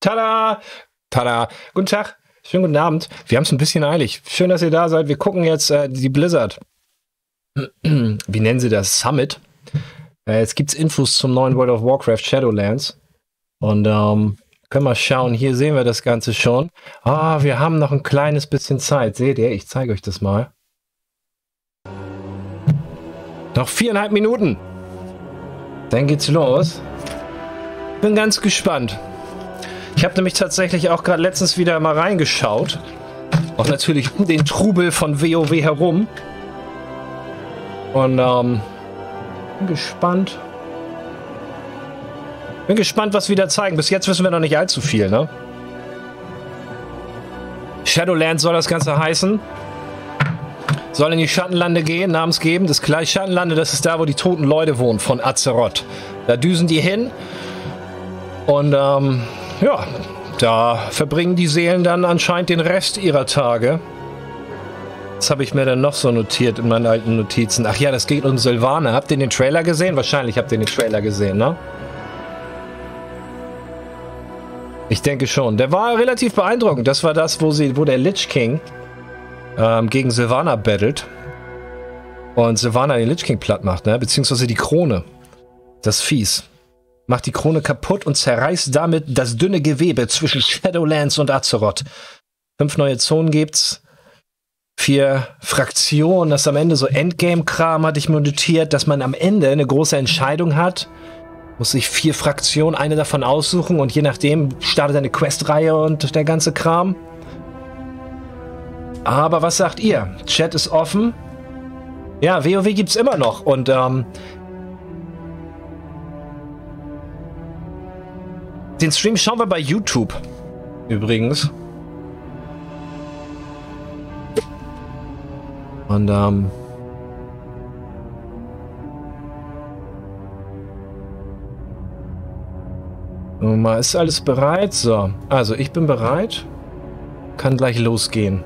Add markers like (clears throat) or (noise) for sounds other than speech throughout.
Tada! Tada! Guten Tag, schönen guten Abend. Wir haben es ein bisschen eilig. Schön, dass ihr da seid. Wir gucken jetzt äh, die Blizzard. (clears throat) Wie nennen sie das? Summit. Äh, jetzt gibt es Infos zum neuen World of Warcraft Shadowlands. Und ähm, können wir schauen. Hier sehen wir das Ganze schon. Ah, wir haben noch ein kleines bisschen Zeit. Seht ihr? Ich zeige euch das mal. Noch viereinhalb Minuten. Dann geht's los. Bin ganz gespannt. Ich habe nämlich tatsächlich auch gerade letztens wieder mal reingeschaut. Auch natürlich um den Trubel von WoW herum. Und ähm, bin gespannt. Bin gespannt, was wir da zeigen. Bis jetzt wissen wir noch nicht allzu viel, ne? Shadowlands soll das Ganze heißen. Soll in die Schattenlande gehen, namensgebend. Das gleich Schattenlande, das ist da, wo die toten Leute wohnen, von Azeroth. Da düsen die hin. Und ähm, ja, da verbringen die Seelen dann anscheinend den Rest ihrer Tage. Was habe ich mir denn noch so notiert in meinen alten Notizen? Ach ja, das geht um Silvana. Habt ihr den Trailer gesehen? Wahrscheinlich habt ihr den Trailer gesehen, ne? Ich denke schon. Der war relativ beeindruckend. Das war das, wo, sie, wo der Lich King ähm, gegen Silvana battelt. Und Silvana den Lich King platt macht, ne? Beziehungsweise die Krone. Das fies macht die Krone kaputt und zerreißt damit das dünne Gewebe zwischen Shadowlands und Azeroth. Fünf neue Zonen gibt's. Vier Fraktionen, das am Ende so Endgame-Kram hatte ich mir notiert, dass man am Ende eine große Entscheidung hat. Muss sich vier Fraktionen eine davon aussuchen und je nachdem startet eine Questreihe und der ganze Kram. Aber was sagt ihr? Chat ist offen. Ja, WoW gibt's immer noch und ähm, Den Stream schauen wir bei YouTube. Übrigens. Und ähm. Mal, ist alles bereit? So, also ich bin bereit. Kann gleich losgehen.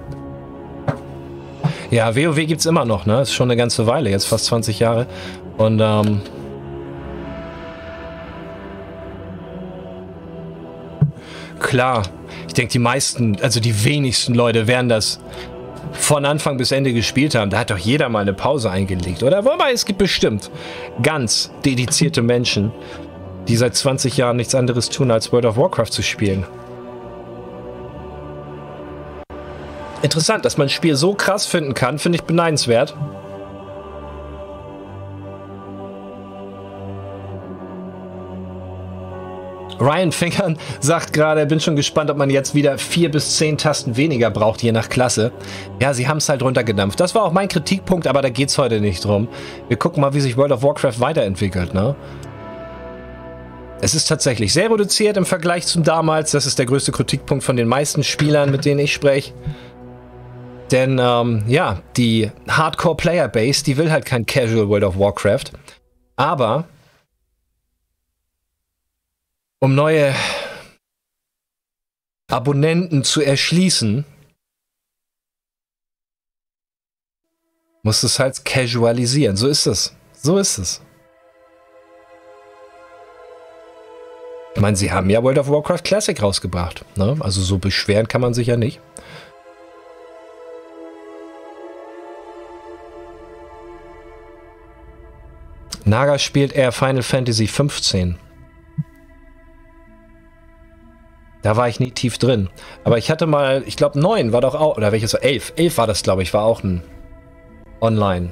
Ja, WoW gibt es immer noch, ne? Ist schon eine ganze Weile, jetzt fast 20 Jahre. Und ähm, klar. Ich denke, die meisten, also die wenigsten Leute werden das von Anfang bis Ende gespielt haben. Da hat doch jeder mal eine Pause eingelegt, oder? Wobei, es gibt bestimmt ganz dedizierte Menschen, die seit 20 Jahren nichts anderes tun, als World of Warcraft zu spielen. Interessant, dass man ein Spiel so krass finden kann, finde ich beneidenswert. Ryan Fingern (laughs) sagt gerade, bin schon gespannt, ob man jetzt wieder vier bis zehn Tasten weniger braucht, je nach Klasse. Ja, sie haben es halt runtergedampft. Das war auch mein Kritikpunkt, aber da geht es heute nicht drum. Wir gucken mal, wie sich World of Warcraft weiterentwickelt, ne? Es ist tatsächlich sehr reduziert im Vergleich zum damals. Das ist der größte Kritikpunkt von den meisten Spielern, mit denen ich spreche. Denn, ähm, ja, die Hardcore-Player-Base, die will halt kein Casual World of Warcraft. Aber um neue Abonnenten zu erschließen, muss es halt casualisieren. So ist es. So ist es. Ich meine, sie haben ja World of Warcraft Classic rausgebracht. Ne? Also so beschweren kann man sich ja nicht. Naga spielt eher Final Fantasy 15. Da war ich nie tief drin. Aber ich hatte mal, ich glaube, 9 war doch auch, oder welches war 11? 11 war das, glaube ich, war auch ein Online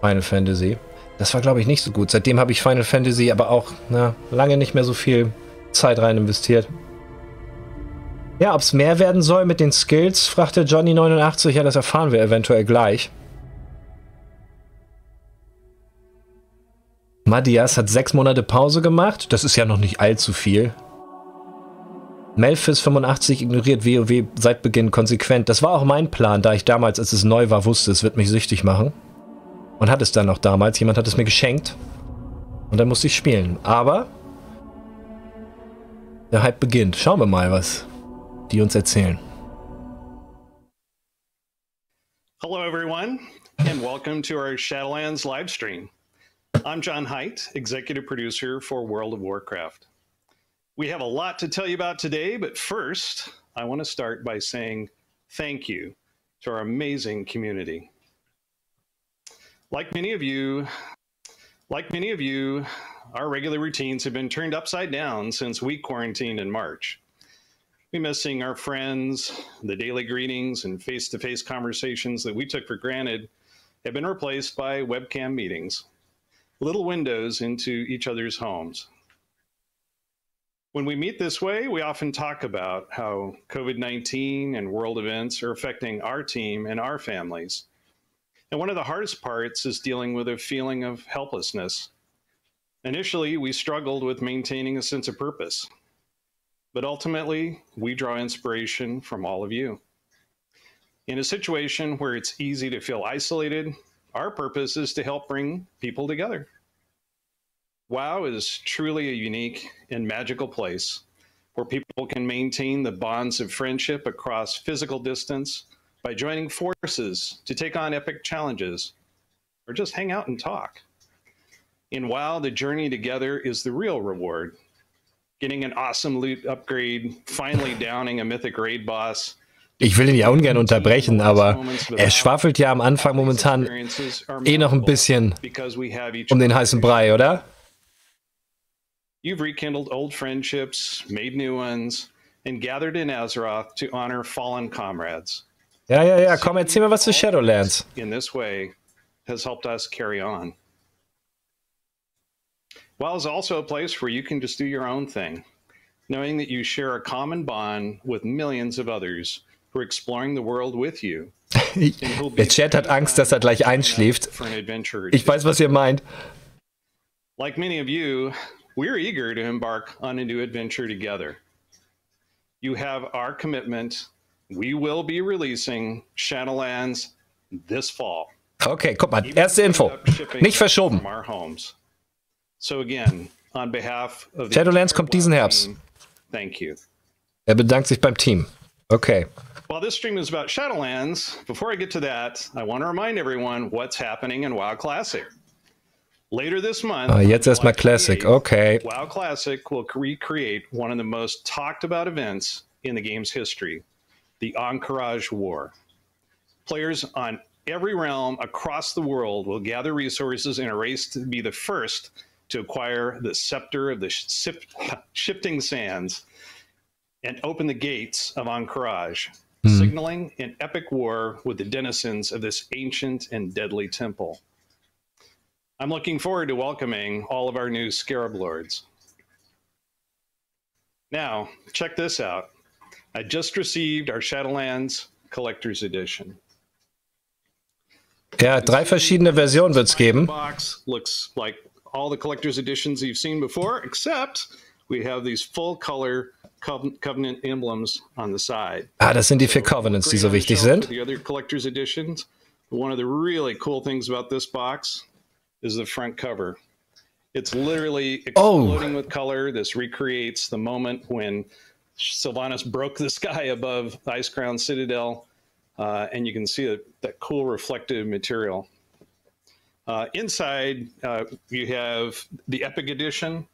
Final Fantasy. Das war, glaube ich, nicht so gut. Seitdem habe ich Final Fantasy aber auch na, lange nicht mehr so viel Zeit rein investiert. Ja, ob es mehr werden soll mit den Skills, fragte Johnny89. Ja, das erfahren wir eventuell gleich. Madias hat sechs Monate Pause gemacht. Das ist ja noch nicht allzu viel. Melphis85 ignoriert WoW seit Beginn konsequent. Das war auch mein Plan, da ich damals, als es neu war, wusste, es wird mich süchtig machen. Und hat es dann auch damals. Jemand hat es mir geschenkt. Und dann musste ich spielen. Aber der Hype beginnt. Schauen wir mal, was die uns erzählen. Hello everyone and welcome to our Shadowlands live stream. I'm John Hight, executive producer for World of Warcraft. We have a lot to tell you about today, but first, I want to start by saying thank you to our amazing community. Like many of you, like many of you, our regular routines have been turned upside down since we quarantined in March. We miss seeing our friends, the daily greetings and face-to-face conversations that we took for granted have been replaced by webcam meetings, little windows into each other's homes. When we meet this way, we often talk about how COVID 19 and world events are affecting our team and our families. And one of the hardest parts is dealing with a feeling of helplessness. Initially, we struggled with maintaining a sense of purpose, but ultimately, we draw inspiration from all of you. In a situation where it's easy to feel isolated, our purpose is to help bring people together. WoW is truly a unique and magical place where people can maintain the bonds of friendship across physical distance by joining forces to take on epic challenges or just hang out and talk. In WoW, the journey together is the real reward. Getting an awesome loot upgrade, finally downing a mythic raid boss. Ich will ihn ja ungern unterbrechen, aber er schwafelt ja am Anfang momentan eh noch ein bisschen um den heißen Brei, oder? You've rekindled old friendships, made new ones, and gathered in Azeroth to honor fallen comrades. Ja, ja, ja, komm, erzähl mir was zu Shadowlands. In this way has helped us carry on. WoW is also a place where you can just do your own thing, knowing that you share a common bond with millions of others who are exploring the world with you. (laughs) Der Chat hat Angst, dass er gleich einschläft. Ich weiß, was ihr meint. Like many of you, we're eager to embark on a new adventure together. You have our commitment. We will be releasing Shadowlands this fall. Okay, guck mal, erste Info. Nicht verschoben. So again, on behalf of Shadowlands kommt diesen Herbst. Thank you. Er bedankt sich beim Team. Okay. While this stream is about Shadowlands, before I get to that, I want to remind everyone what's happening in WoW Classic. Later this month, ah, jetzt erstmal Classic, okay. WoW Classic will recreate one of the most talked about events in the game's history, the Ahn'Qiraj War. Players on every realm across the world will gather resources in a race to be the first to acquire the scepter of the shifting sands and open the gates of Ahn'Qiraj, mm. signaling an epic war with the denizens of this ancient and deadly temple. I'm looking forward to welcoming all of our new Scarab Lords. Now, check this out. I just received our Shadowlands Collector's Edition. Ja, drei verschiedene Versionen wird es geben. Box looks like all the collector's editions you've seen before, except we have these full color Covenant emblems on the side. Ah, das sind die vier Covenants, die so wichtig sind. The other collector's editions. One of the really cool things about this box is the front cover. It's literally exploding oh. with color. This recreates the moment when Sylvanas broke the (laughs) sky above Icecrown Citadel, uh, and you can see that, that cool reflective material. Uh, inside, uh, you have the Epic Edition,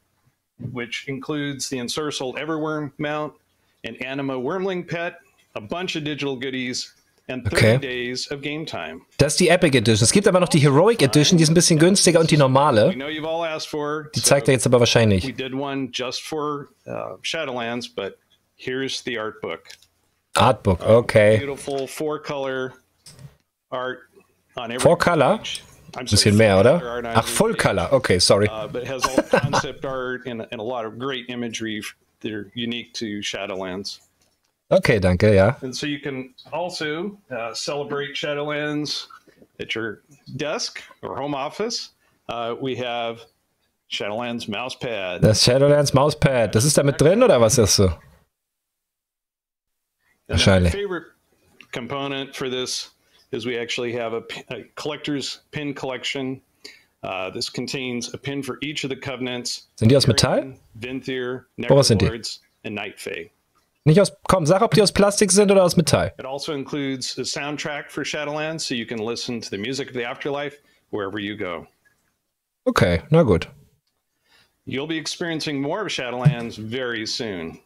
which includes the Ensorcelled Everworm mount, an Anima Wormling pet, a bunch of digital goodies, and the days of game time. Okay. Das ist die Epic Edition. Es gibt aber noch die Heroic Edition, die ist ein bisschen günstiger und die normale. Die zeigt er jetzt aber wahrscheinlich nicht. Uh, Artbook, okay. Four Color? Ein bisschen mehr, oder? Ach, Full Color. Okay, sorry. Uh. Okay, danke, ja. And so you can also uh, celebrate Shadowlands at your desk or home office. Uh, we have Shadowlands Mousepad. Das Shadowlands Mousepad, das ist da mit drin oder was ist so? Wahrscheinlich. Favorite component for this is we actually have a, a collector's pin collection. Uh, this contains a pin for each of the covenants. Sind die aus Metall? Necrolords, and Night Fae. Nicht aus, komm, sag, ob die aus Plastik sind oder aus Metall. It also includes a soundtrack for Shadowlands, so you can listen to the music of the afterlife wherever you go. Okay, na gut. You'll be experiencing more of Shadowlands very soon.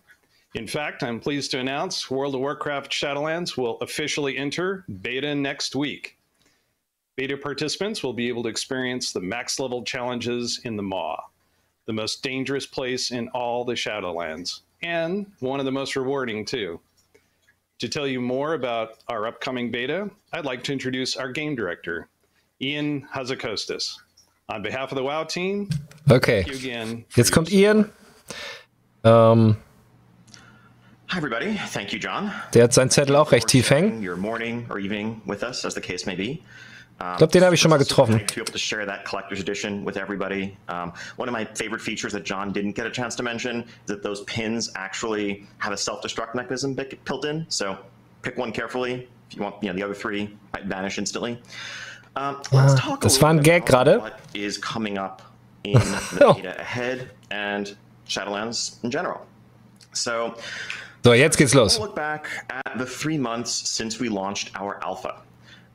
In fact, I'm pleased to announce World of Warcraft Shadowlands will officially enter beta next week. Beta participants will be able to experience the max level challenges in the Maw, the most dangerous place in all the Shadowlands, and one of the most rewarding too. To tell you more about our upcoming beta, I'd like to introduce our game director, Ion Hazzikostas. On behalf of the WoW team, Okay. again. Jetzt kommt Ian. Ähm, Hi, everybody. Thank you, John. der hat seinen Zettel auch recht tief hängen. Your morning or evening with us, as the case may be. Um, Ich glaube, den habe ich schon mal getroffen. To be able to share that collector's edition with everybody. Um, one of my favorite features that John didn't get a chance to mention is that those pins actually have a self-destruct mechanism built in. So pick one carefully. If you want, you know, the other three might vanish instantly. Um, let's Ah, talk das war ein Gag about gerade. What is coming up in (laughs) the data ahead and Shadowlands in general. So So, jetzt geht's los. Look back at the three months since we launched our alpha.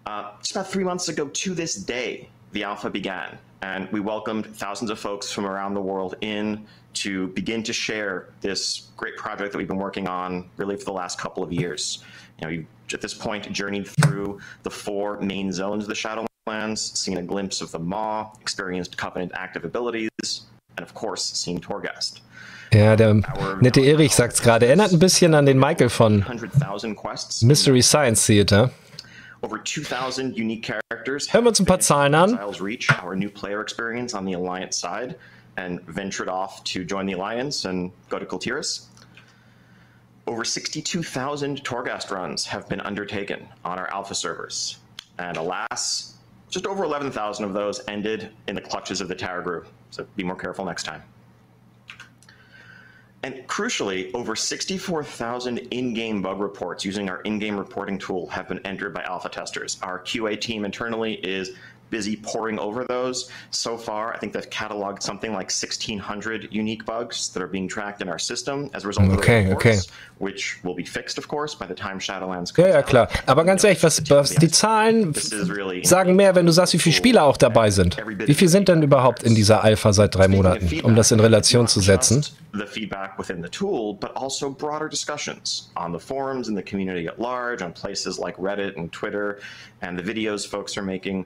Uh, just about three months ago to this day, the alpha began, and we welcomed thousands of folks from around the world in to begin to share this great project that we've been working on really for the last couple of years. You know, we've at this point journeyed through the four main zones of the Shadowlands, seen a glimpse of the Maw, experienced Covenant active abilities, and of course, seen Torghast. Ja, der nette Erich sagt's gerade. Erinnert ein bisschen an den Michael von 100,000 quests. Mystery Science Theater. Over 2,000 unique characters. Hören wir uns ein paar Zahlen an. Reach, our new player experience on the Alliance side, and ventured off to join the Alliance and go to Kul Tiras. Over 62,000 Torghast runs have been undertaken on our alpha servers. And alas, just over 11,000 of those ended in the clutches of the Tarragrue. So be more careful next time. And crucially, over 64,000 in-game bug reports using our in-game reporting tool have been entered by alpha testers. Our QA team internally is busy poring over those. So far, I think they've cataloged something like 1,600 unique bugs that are being tracked in our system as a result Okay, of the okay. reports, which will be fixed, of course, by the time Shadowlands comes ja, klar. Aber ganz ehrlich, was, was die Zahlen really sagen mehr, wenn du sagst, wie viele Spieler auch dabei sind. Wie viele sind denn überhaupt in dieser Alpha seit drei Monaten, um das in Relation zu setzen? the feedback within the tool, but also broader discussions on the forums and the community at large, on places like Reddit and Twitter, and the videos folks are making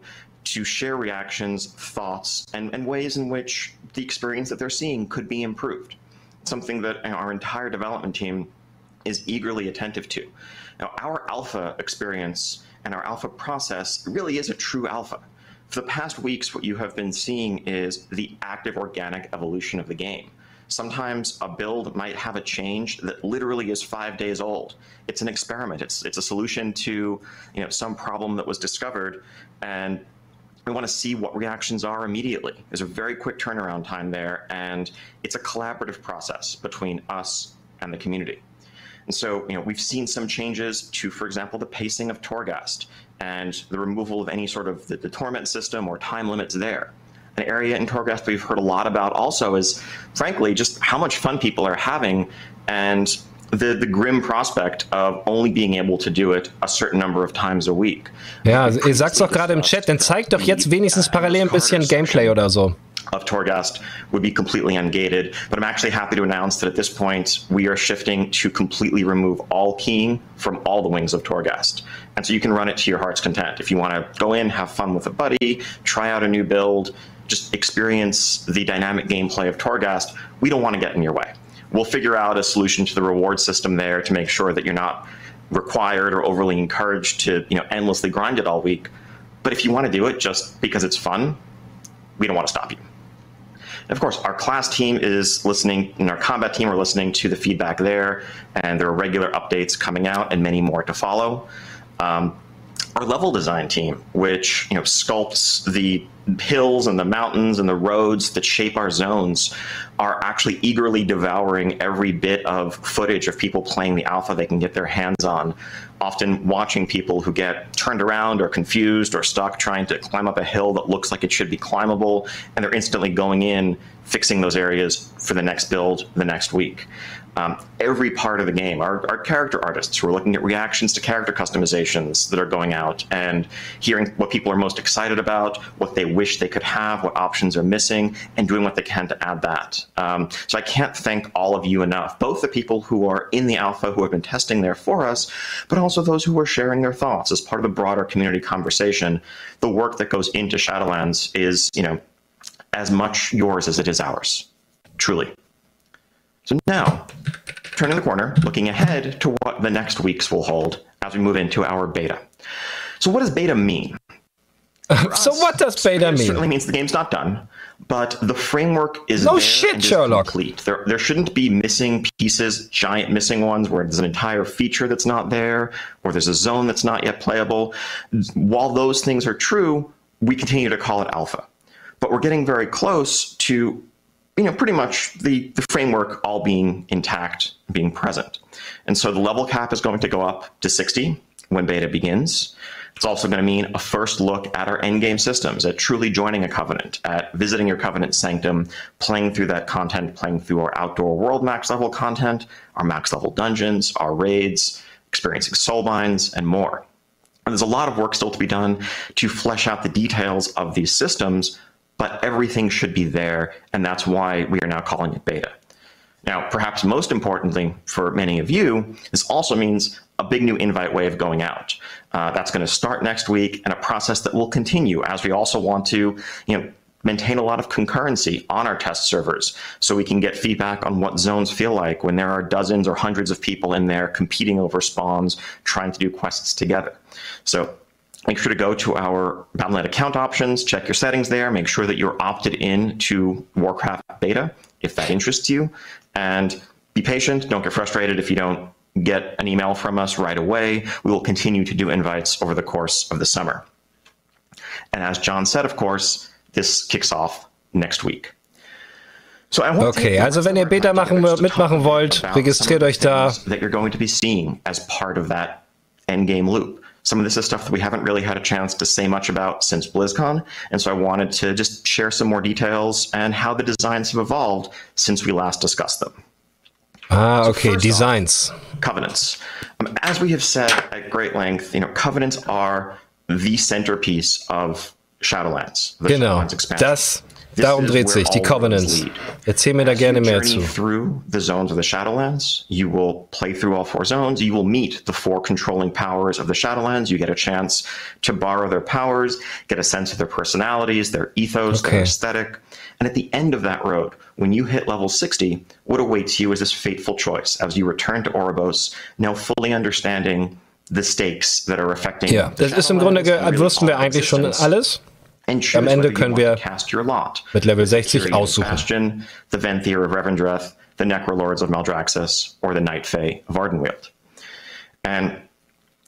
to share reactions, thoughts, and, and ways in which the experience that they're seeing could be improved. Something that our entire development team is eagerly attentive to. Now, our alpha experience and our alpha process really is a true alpha. For the past weeks, what you have been seeing is the active organic evolution of the game. Sometimes a build might have a change that literally is five days old. It's an experiment. It's it's a solution to you know some problem that was discovered, and we want to see what reactions are immediately. There's a very quick turnaround time there, and it's a collaborative process between us and the community. And so, you know, we've seen some changes to, for example, the pacing of Torghast and the removal of any sort of the, the torment system or time limits there. An area in Torghast we've heard a lot about also is, frankly, just how much fun people are having and the, the grim prospect of only being able to do it a certain number of times a week. Ja, ihr sagt's doch gerade im Chat, dann zeigt doch jetzt wenigstens uh, parallel ein bisschen Gameplay oder so. of Torghast would be completely ungated. But I'm actually happy to announce that at this point, we are shifting to completely remove all keying from all the wings of Torghast. And so you can run it to your heart's content. If you want to go in, have fun with a buddy, try out a new build, just experience the dynamic gameplay of Torghast, we don't want to get in your way. We'll figure out a solution to the reward system there to make sure that you're not required or overly encouraged to you know endlessly grind it all week. But if you want to do it just because it's fun, we don't want to stop you. And of course, our class team is listening, and our combat team are listening to the feedback there, and there are regular updates coming out, and many more to follow. Um, our level design team, which you know sculpts the hills and the mountains and the roads that shape our zones, are actually eagerly devouring every bit of footage of people playing the alpha they can get their hands on. Often watching people who get turned around or confused or stuck trying to climb up a hill that looks like it should be climbable, and they're instantly going in, fixing those areas for the next build the next week. Um, every part of the game. Our, our character artists who are looking at reactions to character customizations that are going out and hearing what people are most excited about, what they wish they could have, what options are missing, and doing what they can to add that. Um, so I can't thank all of you enough, both the people who are in the alpha who have been testing there for us, but also those who are sharing their thoughts as part of the broader community conversation. The work that goes into Shadowlands is, you know, as much yours as it is ours, truly. So now, turning the corner, looking ahead to what the next weeks will hold as we move into our beta. So what does beta mean? (laughs) so what does beta It mean? certainly means the game's not done, but the framework is No there shit, and is Sherlock. complete. There, there shouldn't be missing pieces, giant missing ones, where there's an entire feature that's not there, or there's a zone that's not yet playable. While those things are true, we continue to call it alpha, but we're getting very close to, you know, pretty much the the framework all being intact, being present. And so the level cap is going to go up to 60 when beta begins. It's also going to mean a first look at our endgame systems, at truly joining a covenant, at visiting your covenant sanctum, playing through that content, playing through our outdoor world max level content, our max level dungeons, our raids, experiencing soulbinds, and more. And there's a lot of work still to be done to flesh out the details of these systems, but everything should be there, and that's why we are now calling it beta. Now, perhaps most importantly for many of you, this also means a big new invite wave going out. Uh, that's going to start next week and a process that will continue as we also want to, you know, maintain a lot of concurrency on our test servers so we can get feedback on what zones feel like when there are dozens or hundreds of people in there competing over spawns, trying to do quests together. So make sure to go to our Battle.net account options, check your settings there, make sure that you're opted in to Warcraft beta if that interests you, and be patient. Don't get frustrated if you don't get an email from us right away. We will continue to do invites over the course of the summer. And as John said, of course, this kicks off next week. So I won't Okay, also wenn ihr Beta machen, mitmachen wollt, registriert euch da. That you're going to be seeing as part of that endgame loop. Some of this is stuff that we haven't really had a chance to say much about since BlizzCon, and so I wanted to just share some more details and how the designs have evolved since we last discussed them. Ah, okay, first off- Designs. Covenants. Um, as we have said at great length, you know, covenants are the centerpiece of Shadowlands. The Genau, Shadowlands expansion. das, darum dreht sich, die Covenants. Erzähl mir da gerne mehr zu. through the zones of the Shadowlands, you will play through all four zones. You will meet the four controlling powers of the Shadowlands. You get a chance to borrow their powers, get a sense of their personalities, their ethos, Okay. their aesthetic. And at the end of that road, when you hit level 60, what awaits you is this fateful choice as you return to Oribos, now fully understanding the stakes that are affecting. Ja, das ist im Grunde, wussten wir eigentlich schon alles. Am Ende können wir to cast your lot. mit Level 60 Kyrian of aussuchen. Bastion, the Venthyr of Revendreth, the Necrolords of Maldraxxus, or the Night Fae of Ardenweald. And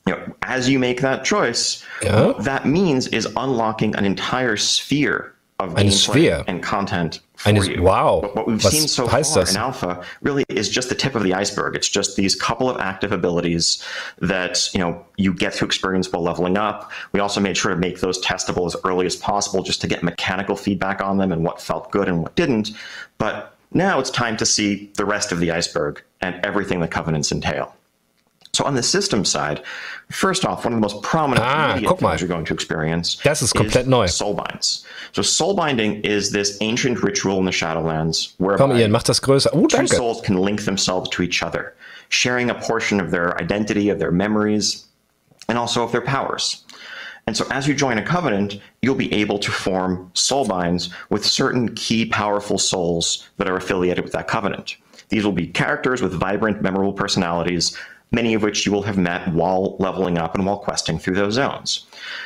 you know, as you make that choice, Ja. what that means is unlocking an entire sphere of Eine gameplay Sphere. and content for Eine- you. wow. But what we've Was seen so heißt far das? in Alpha really is just the tip of the iceberg. It's just these couple of active abilities that you know you get to experience while leveling up. We also made sure to make those testable as early as possible, just to get mechanical feedback on them and what felt good and what didn't. But now it's time to see the rest of the iceberg and everything the covenants entail. So on the system side, first off, one of the most prominent Ah, immediate guck mal. things you're going to experience Das ist komplett neu. soulbinds. So soulbinding is this ancient ritual in the Shadowlands where Komm, Ian, mach das größer. Oh, two danke. souls can link themselves to each other, sharing a portion of their identity, of their memories, and also of their powers. And so as you join a covenant, you'll be able to form soul binds with certain key powerful souls that are affiliated with that covenant. These will be characters with vibrant, memorable personalities, many of which you will have met while leveling up and while questing through those zones.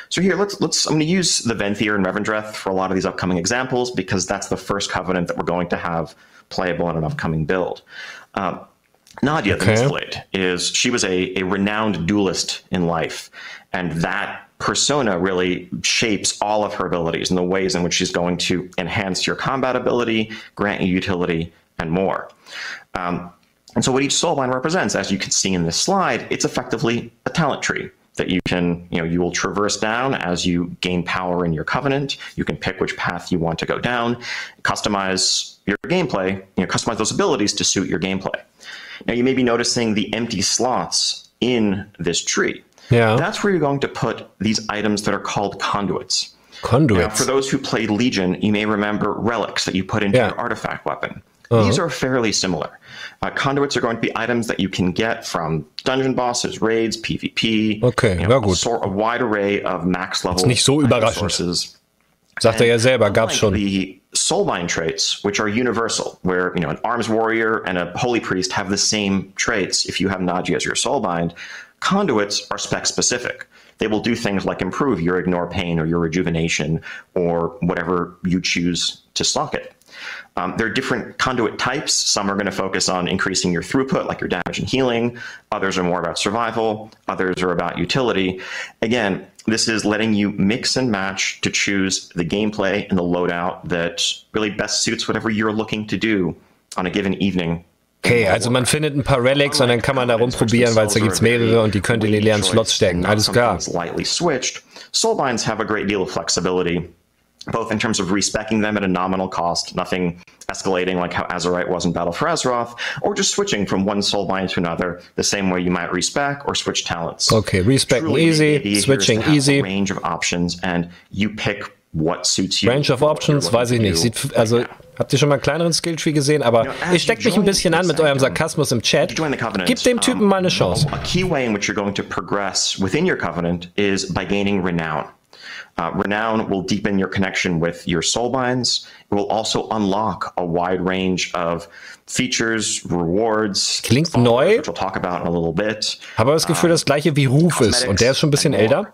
So here, let's let's I'm going to use the Venthyr and Revendreth for a lot of these upcoming examples because that's the first covenant that we're going to have playable in an upcoming build. Um, Nadjia, Okay. the Mistblade, is she was a, a renowned duelist in life, and that persona really shapes all of her abilities and the ways in which she's going to enhance your combat ability, grant you utility, and more. Um, and so, what each soulbind represents, as you can see in this slide, it's effectively a talent tree. that you can, you know, you will traverse down as you gain power in your covenant. You can pick which path you want to go down, customize your gameplay, you know, customize those abilities to suit your gameplay. Now you may be noticing the empty slots in this tree. Yeah. That's where you're going to put these items that are called conduits. Now, Conduits. for those who played Legion, you may remember relics that you put into Yeah. your artifact weapon. Uh-huh. These are fairly similar. Uh, conduits are going to be items that you can get from dungeon bosses, raids, PvP. Okay, you know, gut. sort a wide array of max level nicht so überraschend. sources. Sagt er selber, gab's schon. The soulbind traits, which are universal, where you know an arms warrior and a holy priest have the same traits. If you have Nadjia as your soulbind, conduits are spec specific. They will do things like improve your ignore pain or your rejuvenation or whatever you choose to slot it. Um, there are different conduit types. Some are going to focus on increasing your throughput, like your damage and healing. Others are more about survival. Others are about utility. Again, this is letting you mix and match to choose the gameplay and the loadout that really best suits whatever you're looking to do on a given evening. Okay, also man findet ein paar Relics und dann kann man da rumprobieren, weil es da gibt's mehrere und die könnt ihr in die leeren Slots stecken. Alles klar. Lightly switched. Soulbinds have a great deal of flexibility, both in terms of respecking them at a nominal cost, nothing escalating like how Azerite was in Battle for Azeroth, or just switching from one soulbind to another, the same way you might respec or switch talents. Okay, the easy, switching easy. A range of options, and you pick what suits you. Range of Options, weiß ich nicht. Sieht, also, habt ihr schon mal einen kleineren Skilltree gesehen? Aber You know, as ich steck you mich ein bisschen an mit eurem Sarkasmus im Chat. join the covenant. Gib dem Typen um, mal eine Chance. A key way in which you're going to progress within your covenant is by gaining renown. Uh, renown will deepen your connection with your soulbinds. It will also unlock a wide range of features, rewards, Klingt neu. which we'll talk about in a little bit. Habe das Gefühl, das gleiche wie Rufus. Und der ist schon ein bisschen älter.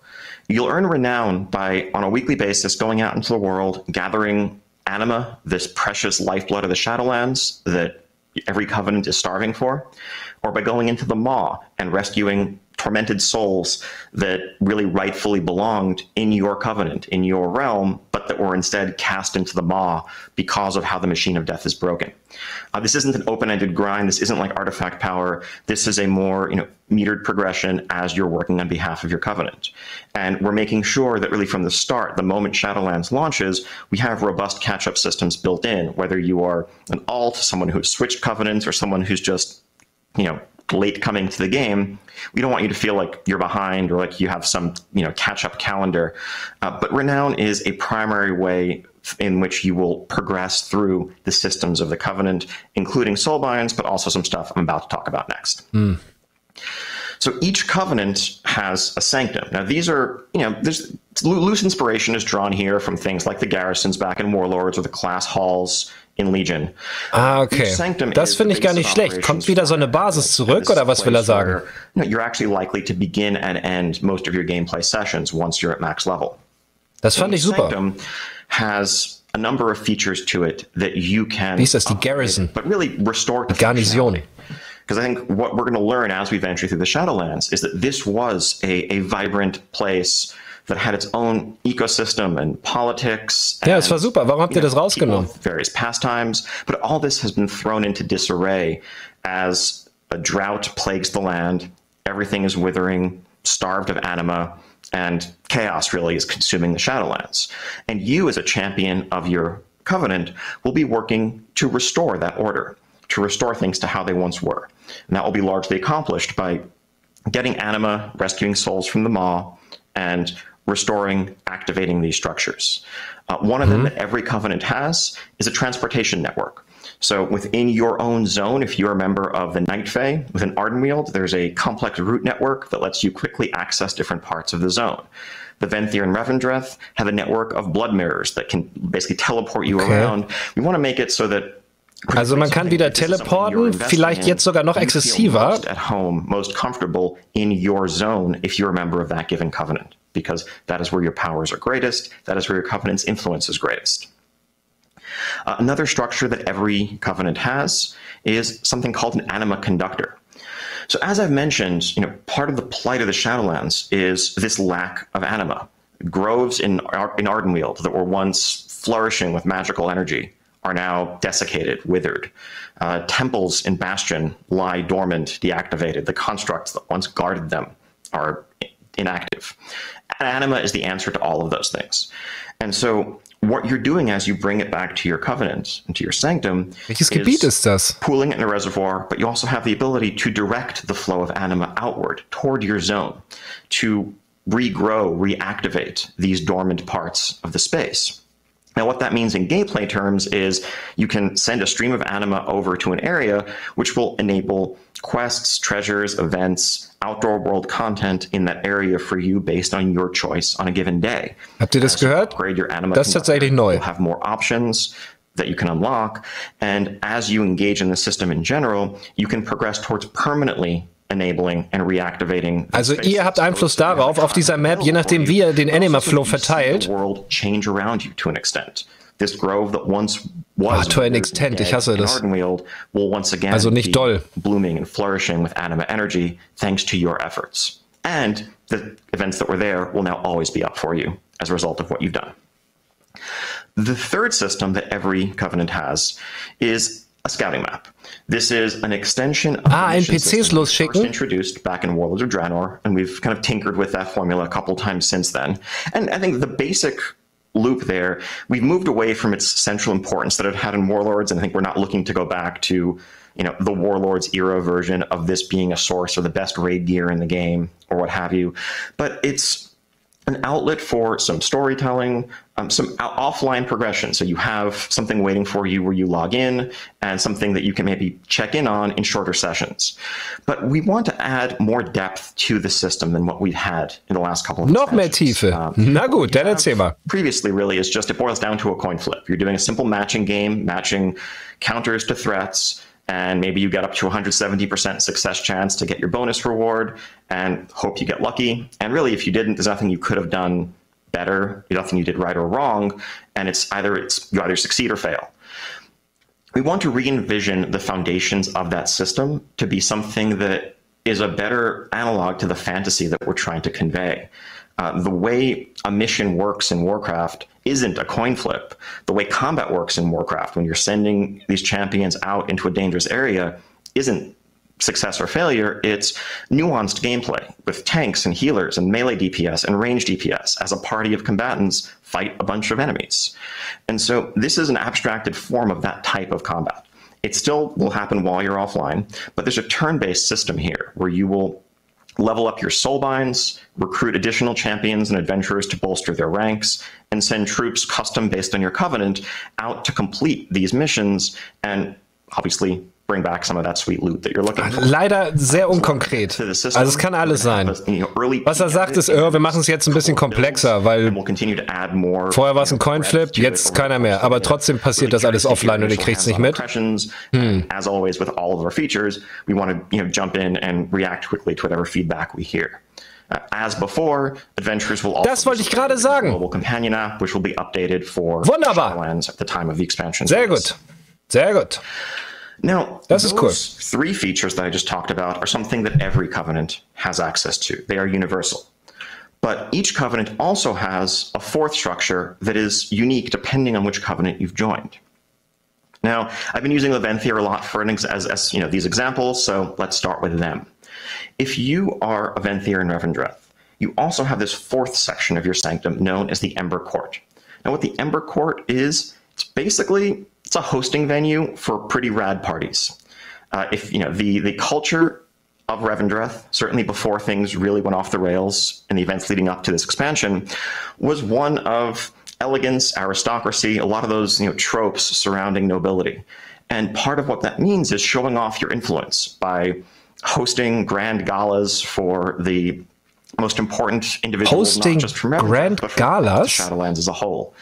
You'll earn renown by, on a weekly basis, going out into the world, gathering anima, this precious lifeblood of the Shadowlands that every covenant is starving for, or by going into the Maw and rescuing tormented souls that really rightfully belonged in your covenant, in your realm, but that were instead cast into the maw because of how the machine of death is broken. Uh, this isn't an open-ended grind. This isn't like artifact power. This is a more, you know, metered progression as you're working on behalf of your covenant. And we're making sure that really from the start, the moment Shadowlands launches, we have robust catch-up systems built in, whether you are an alt, someone who's switched covenants, or someone who's just, you know, late coming to the game, we don't want you to feel like you're behind or like you have some you know catch up calendar. Uh, but Renown is a primary way in which you will progress through the systems of the Covenant, including Soulbinds, but also some stuff I'm about to talk about next. So each covenant has a sanctum. Now these are, you know, there's loose inspiration is drawn here from things like the garrisons back in Warlords or the class halls in Legion. Ah, okay. Das finde ich gar nicht schlecht. Kommt wieder so eine Basis zurück oder was will er sagen? you're actually likely to begin and end most of your gameplay sessions once you're at max level. Das fand ich super. Has a number of features to it that you can. Wie ist das, die Garrison? But really restore to Garnison. Because I think what we're going to learn as we venture through the Shadowlands is that this was a, a vibrant place that had its own ecosystem and politics. Es war super. Warum habt you ihr das rausgenommen? Various pastimes, but all this has been thrown into disarray as a drought plagues the land. Everything is withering, starved of anima, and chaos really is consuming the Shadowlands. And you, as a champion of your covenant, will be working to restore that order, to restore things to how they once were. And that will be largely accomplished by getting anima, rescuing souls from the maw, and restoring, activating these structures. Uh, one of them that every covenant has is a transportation network. So within your own zone, if you're a member of the Night Fae within Ardenweald, there's a complex route network that lets you quickly access different parts of the zone. The Venthyr and Revendreth have a network of blood mirrors that can basically teleport you Okay. around. We want to make it so that Also man kann wieder teleporten, vielleicht jetzt sogar noch exzessiver. Most at home, most comfortable in your zone if you're a member of that given covenant, because that is where your powers are greatest. That is where your covenant's influence is greatest. Uh, another structure that every covenant has is something called an anima conductor. So as I've mentioned, you know, part of the plight of the Shadowlands is this lack of anima. Groves in Ar- in Ardenweald that were once flourishing with magical energy are now desiccated, withered. Uh, temples in Bastion lie dormant, deactivated. The constructs that once guarded them are inactive. And Anima is the answer to all of those things. And so what you're doing as you bring it back to your covenant and to your sanctum Welches Gebiet ist das? pooling it in a reservoir, but you also have the ability to direct the flow of anima outward toward your zone to regrow, reactivate these dormant parts of the space. Now, what that means in gameplay terms is you can send a stream of anima over to an area, which will enable quests, treasures, events, outdoor world content in that area for you based on your choice on a given day. Habt ihr das As you gehört? upgrade your anima Das ist tatsächlich neu. You'll have more options that you can unlock. And as you engage in the system in general, you can progress towards permanently enabling and reactivating. Also ihr habt Einfluss darauf, auf dieser Map, je nachdem wie ihr den Anima Flow verteilt. World change around you to an extent. This grove that once was to an extent, ich hasse das. Will once again Also nicht be doll. blooming and flourishing with anima energy thanks to your efforts. And the events that were there will now always be up for you as a result of what you've done. The third system that every covenant has is a scouting map. This is an extension of Ah, the NPCs system losschicken? first introduced back in Warlords of Draenor, and we've kind of tinkered with that formula a couple times since then. And I think the basic loop there, we've moved away from its central importance that it had in Warlords, and I think we're not looking to go back to you know the Warlords era version of this being a source or the best raid gear in the game or what have you. But it's an outlet for some storytelling, um, some offline progression. So you have something waiting for you where you log in and something that you can maybe check in on in shorter sessions. But we want to add more depth to the system than what we've had in the last couple of Noch mehr. Tiefe. Um, Na gut, dann erzähl mal. previously really is just it boils down to a coin flip. You're doing a simple matching game, matching counters to threats, and maybe you get up to 170% success chance to get your bonus reward and hope you get lucky. And really, if you didn't, there's nothing you could have done better, nothing you did right or wrong, and it's either it's you either succeed or fail. We want to re-envision the foundations of that system to be something that is a better analog to the fantasy that we're trying to convey. Uh, the way a mission works in Warcraft isn't a coin flip. The way combat works in Warcraft, when you're sending these champions out into a dangerous area, isn't success or failure. It's nuanced gameplay with tanks and healers and melee DPS and range DPS as a party of combatants fight a bunch of enemies. And so this is an abstracted form of that type of combat. It still will happen while you're offline, but there's a turn based system here where you will level up your soulbinds, recruit additional champions and adventurers to bolster their ranks, and send troops custom based on your covenant out to complete these missions and obviously bring back some of that sweet loot that you're looking for. Leider sehr unkonkret. Also es kann alles sein. Was er sagt ist, äh, wir machen es jetzt ein bisschen komplexer, weil vorher war es ein Coinflip, jetzt keiner mehr. Aber trotzdem passiert das alles offline und ihr initial kriegt's nicht mit. Hm. As always with all of our features, we want to you know jump in and react quickly to whatever feedback we hear. Uh, as before, adventurers will also Das wollte ich gerade sagen. Global Companion app, which will be updated for Wunderbar. Shadowlands at the time of the expansion. Sehr gut. Sehr gut. Now, Das ist cool. three features that I just talked about are something that every covenant has access to. They are universal. But each covenant also has a fourth structure that is unique depending on which covenant you've joined. Now, I've been using Leventhier a lot for an ex- as, as you know these examples, so let's start with them. If you are a Venthyr in Revendreth, you also have this fourth section of your sanctum known as the Ember Court. Now, what the Ember Court is, it's basically it's a hosting venue for pretty rad parties. Uh, if you know the the culture of Revendreth, certainly before things really went off the rails in the events leading up to this expansion, was one of elegance, aristocracy, a lot of those you know tropes surrounding nobility. And part of what that means is showing off your influence by hosting grand galas for the most important individuals, Hosting not just from Revendreth, grand but from galas? the Shadowlands as a whole.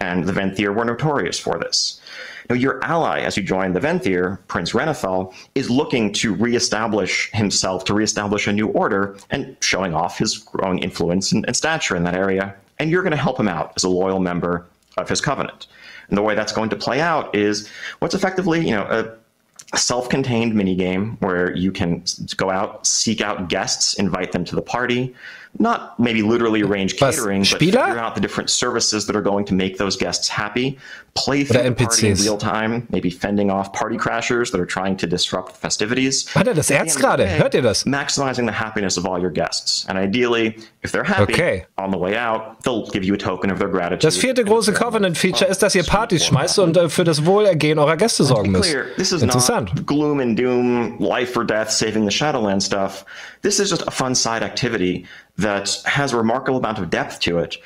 And the Venthyr were notorious for this. Now, your ally, as you join the Venthyr, Prince Renathal, is looking to reestablish himself, to reestablish a new order, and showing off his growing influence and, and stature in that area. And you're going to help him out as a loyal member of his covenant. And the way that's going to play out is what's effectively, you know, a self-contained minigame where you can go out, seek out guests, invite them to the party, not maybe literally arrange Was, catering, but figure out the different services that are going to make those guests happy. Play through Oder the party in real time, maybe fending off party crashers that are trying to disrupt festivities. Hat er das Erz gerade? day, Hört ihr das? Maximizing the happiness of all your guests. And ideally, if they're happy Okay. on the way out, they'll give you a token of their gratitude. Das vierte große Covenant-Feature ist, dass ihr Partys schmeißt und äh, für das Wohlergehen eurer Gäste sorgen müsst. clear, this is Interessant. not gloom and doom, life or death, saving the Shadowland stuff. This is just a fun side activity that has a remarkable amount of depth to it.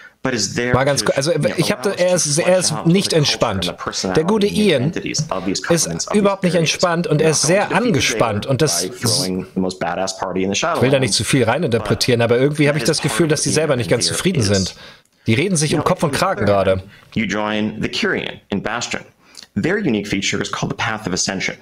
Mal ganz kurz, also ich habe, er ist, er ist nicht entspannt. Der gute Ian ist überhaupt nicht entspannt und er ist sehr angespannt und das- Ich will da nicht zu viel reininterpretieren, aber irgendwie habe ich das Gefühl, dass die selber nicht ganz zufrieden sind. Die reden sich um Kopf und Kragen gerade. You join the Kyrian in Bastion. Their unique feature is called the Path of Ascension.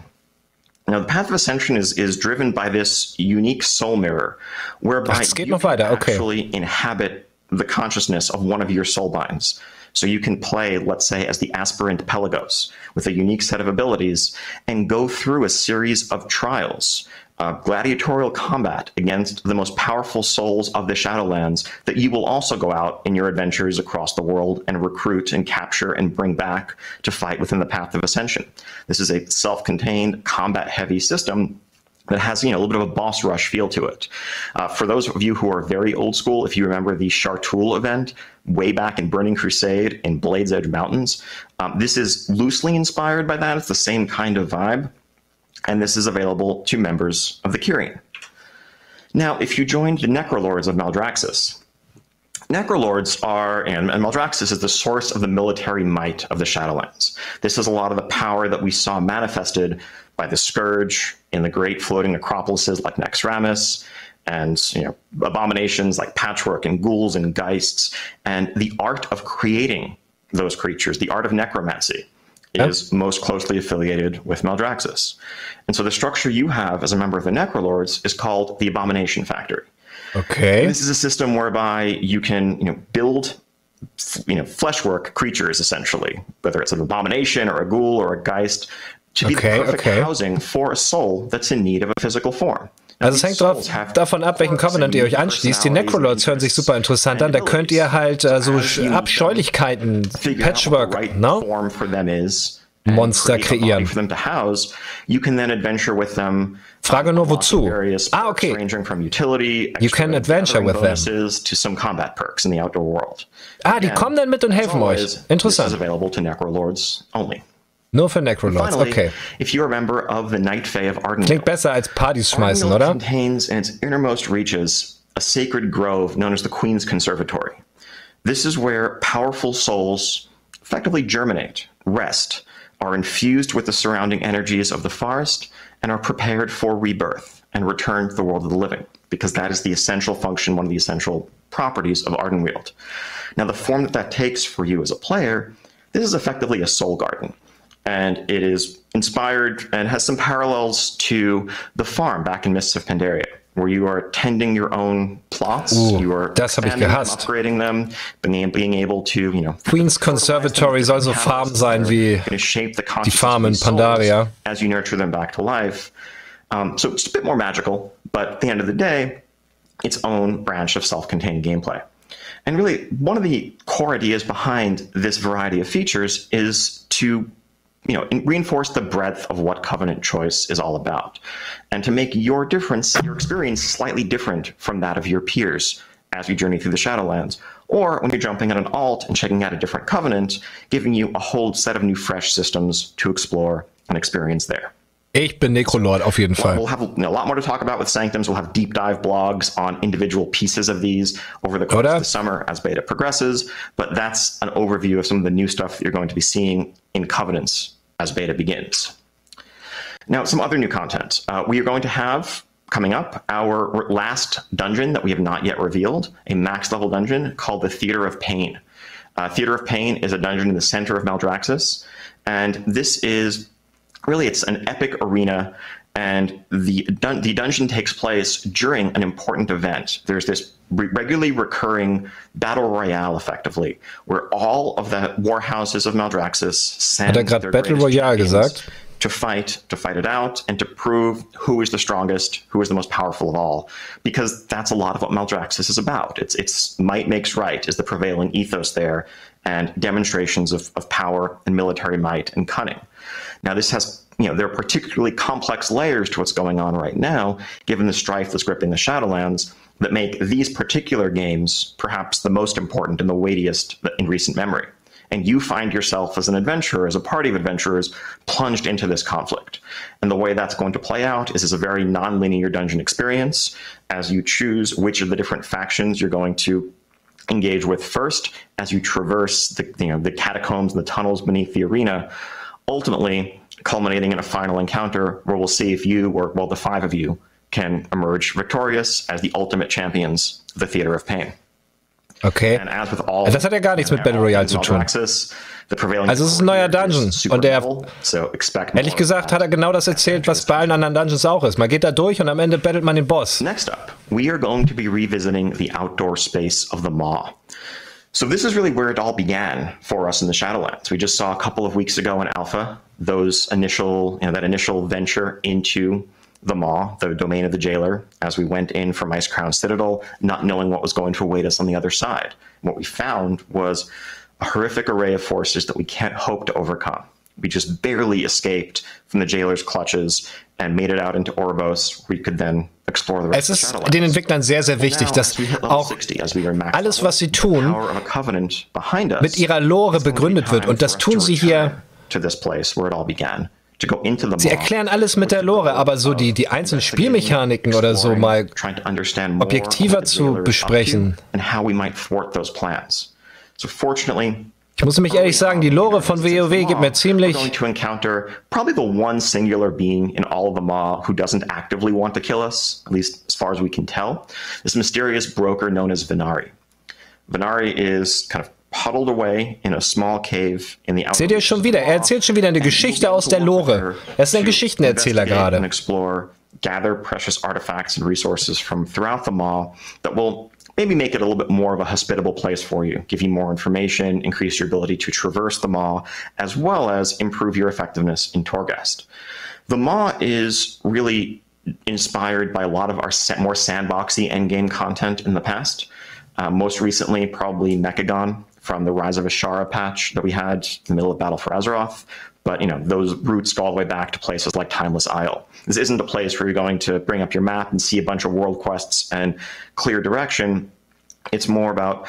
Now, the Path of Ascension is, is driven by this unique soul mirror, whereby Ach, you can okay. actually inhabit the consciousness of one of your soul binds. So you can play, let's say, as the aspirant Pelagos with a unique set of abilities and go through a series of trials, uh, gladiatorial combat against the most powerful souls of the Shadowlands that you will also go out in your adventures across the world and recruit and capture and bring back to fight within the Path of Ascension. This is a self-contained, combat-heavy system that has you know a little bit of a boss rush feel to it. Uh, for those of you who are very old school, if you remember the Chartoul event way back in Burning Crusade in Blades Edge Mountains, um, this is loosely inspired by that. It's the same kind of vibe, and this is available to members of the Kyrian. Now, if you joined the Necrolords of Maldraxxus, Necrolords are, and, and Maldraxxus is the source of the military might of the Shadowlands. This is a lot of the power that we saw manifested by the Scourge in the great floating necropolises like Naxxramas, and you know abominations like Patchwork and ghouls and geists, and the art of creating those creatures, the art of necromancy, is most closely affiliated with Maldraxxus. And so the structure you have as a member of the Necrolords is called the Abomination Factory. Okay. This is a system whereby you can, you know, build, you know, fleshwork creatures essentially, whether it's an abomination or a ghoul or a geist, to be Okay, the perfect okay. housing for a soul that's in need of a physical form. Also es hängt drauf, davon ab, welchen Covenant ihr euch anschließt. Die Necrolords hören sich super interessant an. Da könnt ihr halt äh, so Abscheulichkeiten, Patchwork, no? Monster kreieren. Frage nur wozu. Ah, okay. You can adventure with them. Ah, die kommen dann mit und helfen euch. Interessant. Available to Necrolords only. Nur für Necrolords, Finally, okay. if you're a member of the Night Fae of Ardenweald, Klingt besser als Partys schmeißen, Ardenweald oder? contains in its innermost reaches a sacred grove known as the Queen's Conservatory. This is where powerful souls effectively germinate, rest, are infused with the surrounding energies of the forest, and are prepared for rebirth and return to the world of the living, because that is the essential function, one of the essential properties of Ardenweald. Now, the form that that takes for you as a player, this is effectively a soul garden. And it is inspired and has some parallels to the farm back in Mists of Pandaria, where you are tending your own plots. Uh, you are das hab ich them, gehasst. upgrading them, being, being able to, you know, Queen's Conservatory soll so Farm sein wie gonna shape the die Farm in consciousness of these souls Pandaria. as you nurture them back to life. Um, so it's a bit more magical, but at the end of the day, its own branch of self-contained gameplay. And really, one of the core ideas behind this variety of features is to you know, reinforce the breadth of what covenant choice is all about, and to make your difference, your experience, slightly different from that of your peers as you journey through the Shadowlands, or when you're jumping at an alt and checking out a different covenant, giving you a whole set of new, fresh systems to explore and experience there. Ich bin Necrolord auf jeden Fall. We'll have a lot more to talk about with Sanctums. We'll have deep dive blogs on individual pieces of these over the course Oder? of the summer as beta progresses. But that's an overview of some of the new stuff that you're going to be seeing in Covenants as beta begins. Now, some other new content. Uh, we are going to have coming up our last dungeon that we have not yet revealed, a max level dungeon called the Theater of Pain. Uh, Theater of Pain is a dungeon in the center of Maldraxxus, and this is really it's an epic arena and the dun- the dungeon takes place during an important event there's this re- regularly recurring battle royale effectively where all of the warhouses of Maldraxxus send Hat er their Battle Royale gesagt? to fight, to fight it out, and to prove who is the strongest, who is the most powerful of all. Because that's a lot of what Maldraxxus is about. It's it's might makes right is the prevailing ethos there, and demonstrations of, of power and military might and cunning. Now this has you know there are particularly complex layers to what's going on right now, given the strife that's gripping the Shadowlands, that make these particular games perhaps the most important and the weightiest in recent memory and you find yourself as an adventurer, as a party of adventurers, plunged into this conflict. And the way that's going to play out is as a very non-linear dungeon experience as you choose which of the different factions you're going to engage with first as you traverse the, you know, the catacombs and the tunnels beneath the arena, ultimately culminating in a final encounter where we'll see if you or, well, the five of you can emerge victorious as the ultimate champions of the Theater of Pain. Okay. Das hat ja gar nichts mit Battle Royale zu tun. Also es ist ein neuer Dungeon. Und der, ehrlich gesagt, hat er genau das erzählt, was bei allen anderen Dungeons auch ist. Man geht da durch und am Ende battelt man den Boss. Next up, we are going to be revisiting the outdoor space of the Maw. So this is really where it all began for us in the Shadowlands. We just saw a couple of weeks ago in Alpha those initial, you know, that initial venture into the Maw, the domain of the jailer, as we went in from Icecrown Citadel, not knowing what was going to await us on the other side. what we found was a horrific array of forces that we can't hope to overcome. We just barely escaped from the jailer's clutches and made it out into Oribos, we could then explore the rest es ist den Entwicklern sehr, sehr wichtig, dass auch alles, was sie tun, mit ihrer Lore begründet wird. Und das tun sie hier to this place where it all began. To go into the Maw. Sie erklären alles mit der Lore, aber so die, die uh, einzelnen Spielmechaniken oder so mal objektiver zu besprechen. Ich muss nämlich ehrlich sagen, die Lore von WoW gibt mir ziemlich. to encounter probably the one singular being in all of the Maw who doesn't actively want to kill us, at least as far as we can tell. This mysterious broker known as Venari. Venari is kind of huddled away in a small cave in the Seht ihr schon wieder? Er erzählt schon wieder eine Geschichte aus der Lore. Er ist ein Geschichtenerzähler gerade. explore, gather precious artifacts and resources from throughout the Maw that will maybe make it a little bit more of a hospitable place for you, give you more information, increase your ability to traverse the Maw, as well as improve your effectiveness in Torghast. The Maw is really inspired by a lot of our more sandboxy endgame content in the past. Uh, most recently, probably Mechagon from the Rise of Azshara patch that we had in the middle of Battle for Azeroth. But you know, those roots go all the way back to places like Timeless Isle. This isn't a place where you're going to bring up your map and see a bunch of world quests and clear direction. It's more about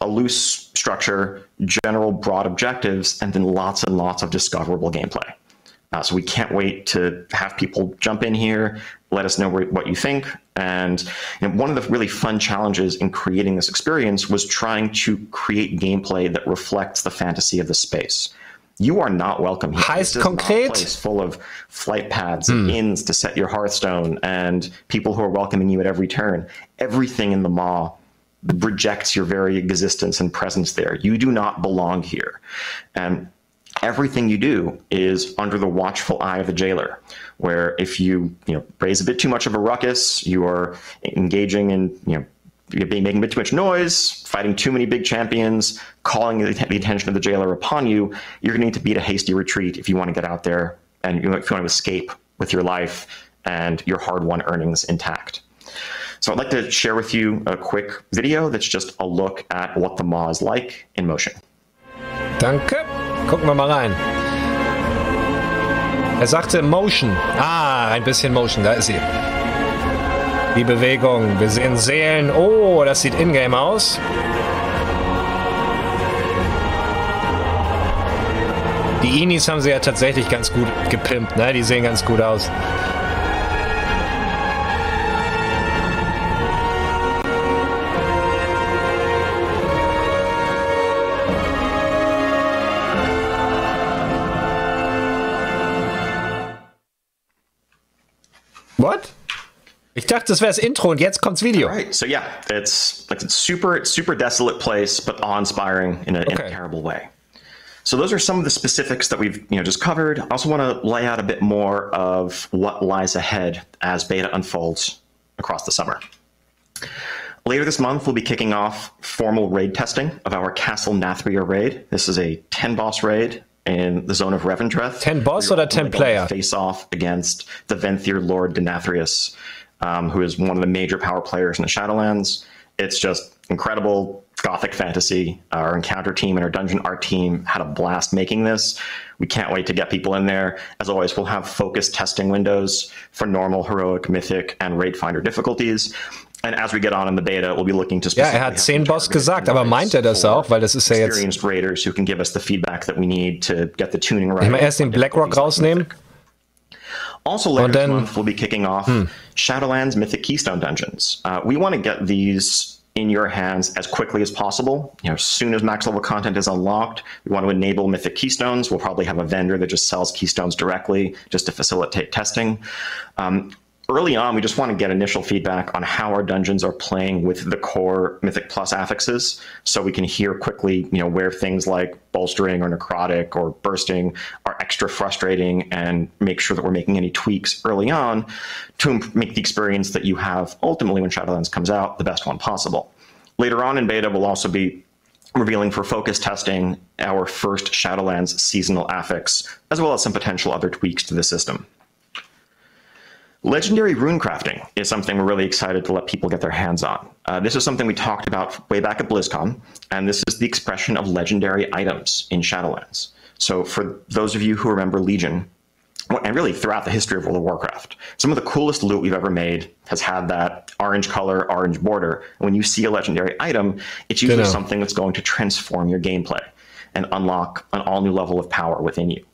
a loose structure, general broad objectives, and then lots and lots of discoverable gameplay. Uh, so we can't wait to have people jump in here, let us know what you think. And you know, one of the really fun challenges in creating this experience was trying to create gameplay that reflects the fantasy of the space. You are not welcome here. Heißt konkret? place full of flight paths and mm. inns to set your Hearthstone and people who are welcoming you at every turn. Everything in the Maw rejects your very existence and presence there. You do not belong here. And everything you do is under the watchful eye of the jailer where if you you know raise a bit too much of a ruckus you are engaging in you know you're making a bit too much noise, fighting too many big champions, calling the, the attention of the jailer upon you, you're going to need to beat a hasty retreat if you want to get out there and if you want to escape with your life and your hard-won earnings intact. So I'd like to share with you a quick video that's just a look at what the Maw is like in motion. Danke. Gucken wir mal rein. Er sagte Motion. Ah, ein bisschen Motion, da ist sie. Die Bewegung. Wir sehen Seelen. Oh, das sieht ingame aus. Die Inis haben sie ja tatsächlich ganz gut gepimpt, ne? Die sehen ganz gut aus. Ich dachte, das wäre das Intro und jetzt kommt's Video. Right. So yeah, it's like a super super desolate place, but awe-inspiring in, okay. in a terrible way. So those are some of the specifics that we've you know just covered. I also want to lay out a bit more of what lies ahead as beta unfolds across the summer. Later this month, we'll be kicking off formal raid testing of our Castle Nathria raid. This is a 10 boss raid in the zone of Revendreth. 10 boss oder 10 player? Face off against the Venthyr Lord Denathrius, um, who is one of the major power players in the Shadowlands. It's just incredible gothic fantasy. Our encounter team and our dungeon art team had a blast making this. We can't wait to get people in there. As always, we'll have focused testing windows for normal, heroic, mythic, and raid finder difficulties. And as we get on in the beta, we'll be looking to Ja, er hat 10 Boss gesagt, aber meint er das auch? Weil das ist ja jetzt. experienced raiders who can give us the feedback that we need to get the tuning right. Ich mal erst den Blackrock rausnehmen. Also, later then- this month, we'll be kicking off Shadowlands Mythic Keystone Dungeons. Uh, we want to get these in your hands as quickly as possible. You know, as soon as max level content is unlocked, we want to enable Mythic Keystones. We'll probably have a vendor that just sells keystones directly just to facilitate testing. Um, early on, we just want to get initial feedback on how our dungeons are playing with the core Mythic Plus affixes, so we can hear quickly, you know, where things like bolstering or necrotic or bursting are extra frustrating, and make sure that we're making any tweaks early on to make the experience that you have ultimately when Shadowlands comes out the best one possible. Later on in beta, we'll also be revealing for focus testing our first Shadowlands seasonal affix, as well as some potential other tweaks to the system. Legendary rune crafting is something we're really excited to let people get their hands on. Uh, this is something we talked about way back at BlizzCon, and this is the expression of legendary items in Shadowlands. So, for those of you who remember Legion, and really throughout the history of World of Warcraft, some of the coolest loot we've ever made has had that orange color, orange border. And when you see a legendary item, it's usually something that's going to transform your gameplay and unlock an all new level of power within you.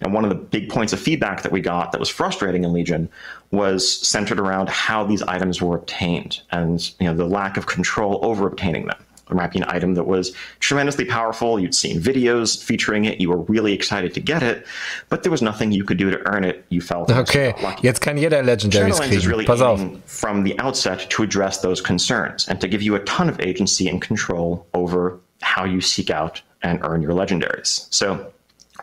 And one of the big points of feedback that we got that was frustrating in Legion was centered around how these items were obtained and you know the lack of control over obtaining them. There might be an item that was tremendously powerful. You'd seen videos featuring it. You were really excited to get it, but there was nothing you could do to earn it. You felt Okay, jetzt kann jeder Legendaries Shadowlands is really. Pass auf. from the outset to address those concerns and to give you a ton of agency and control over how you seek out and earn your legendaries. So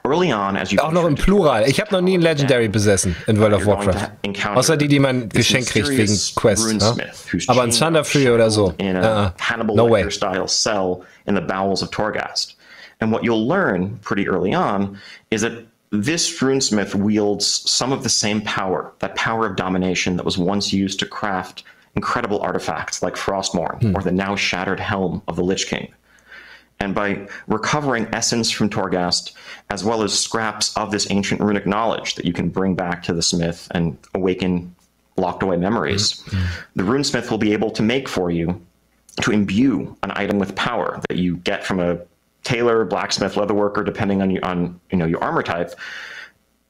early on, as you Auch noch im Plural. Ich habe noch nie ein oh, Legendary besessen in World of Warcraft. Außer die, die man geschenkt kriegt wegen Quest. Ne? Aber ein Thunderfury oder so. In a. Ah, ah. Hannibal No way. Lecter style cell in the bowels of Torghast. And what you'll learn pretty early on is that this runesmith wields some of the same power, that power of domination that was once used to craft incredible artifacts like Frostmourne hmm. or the now shattered helm of the Lich King. And by recovering essence from Torghast, as well as scraps of this ancient runic knowledge that you can bring back to the smith and awaken locked away memories, mm-hmm. the runesmith will be able to make for you to imbue an item with power that you get from a tailor, blacksmith, leatherworker, depending on, you, on you know, your armor type.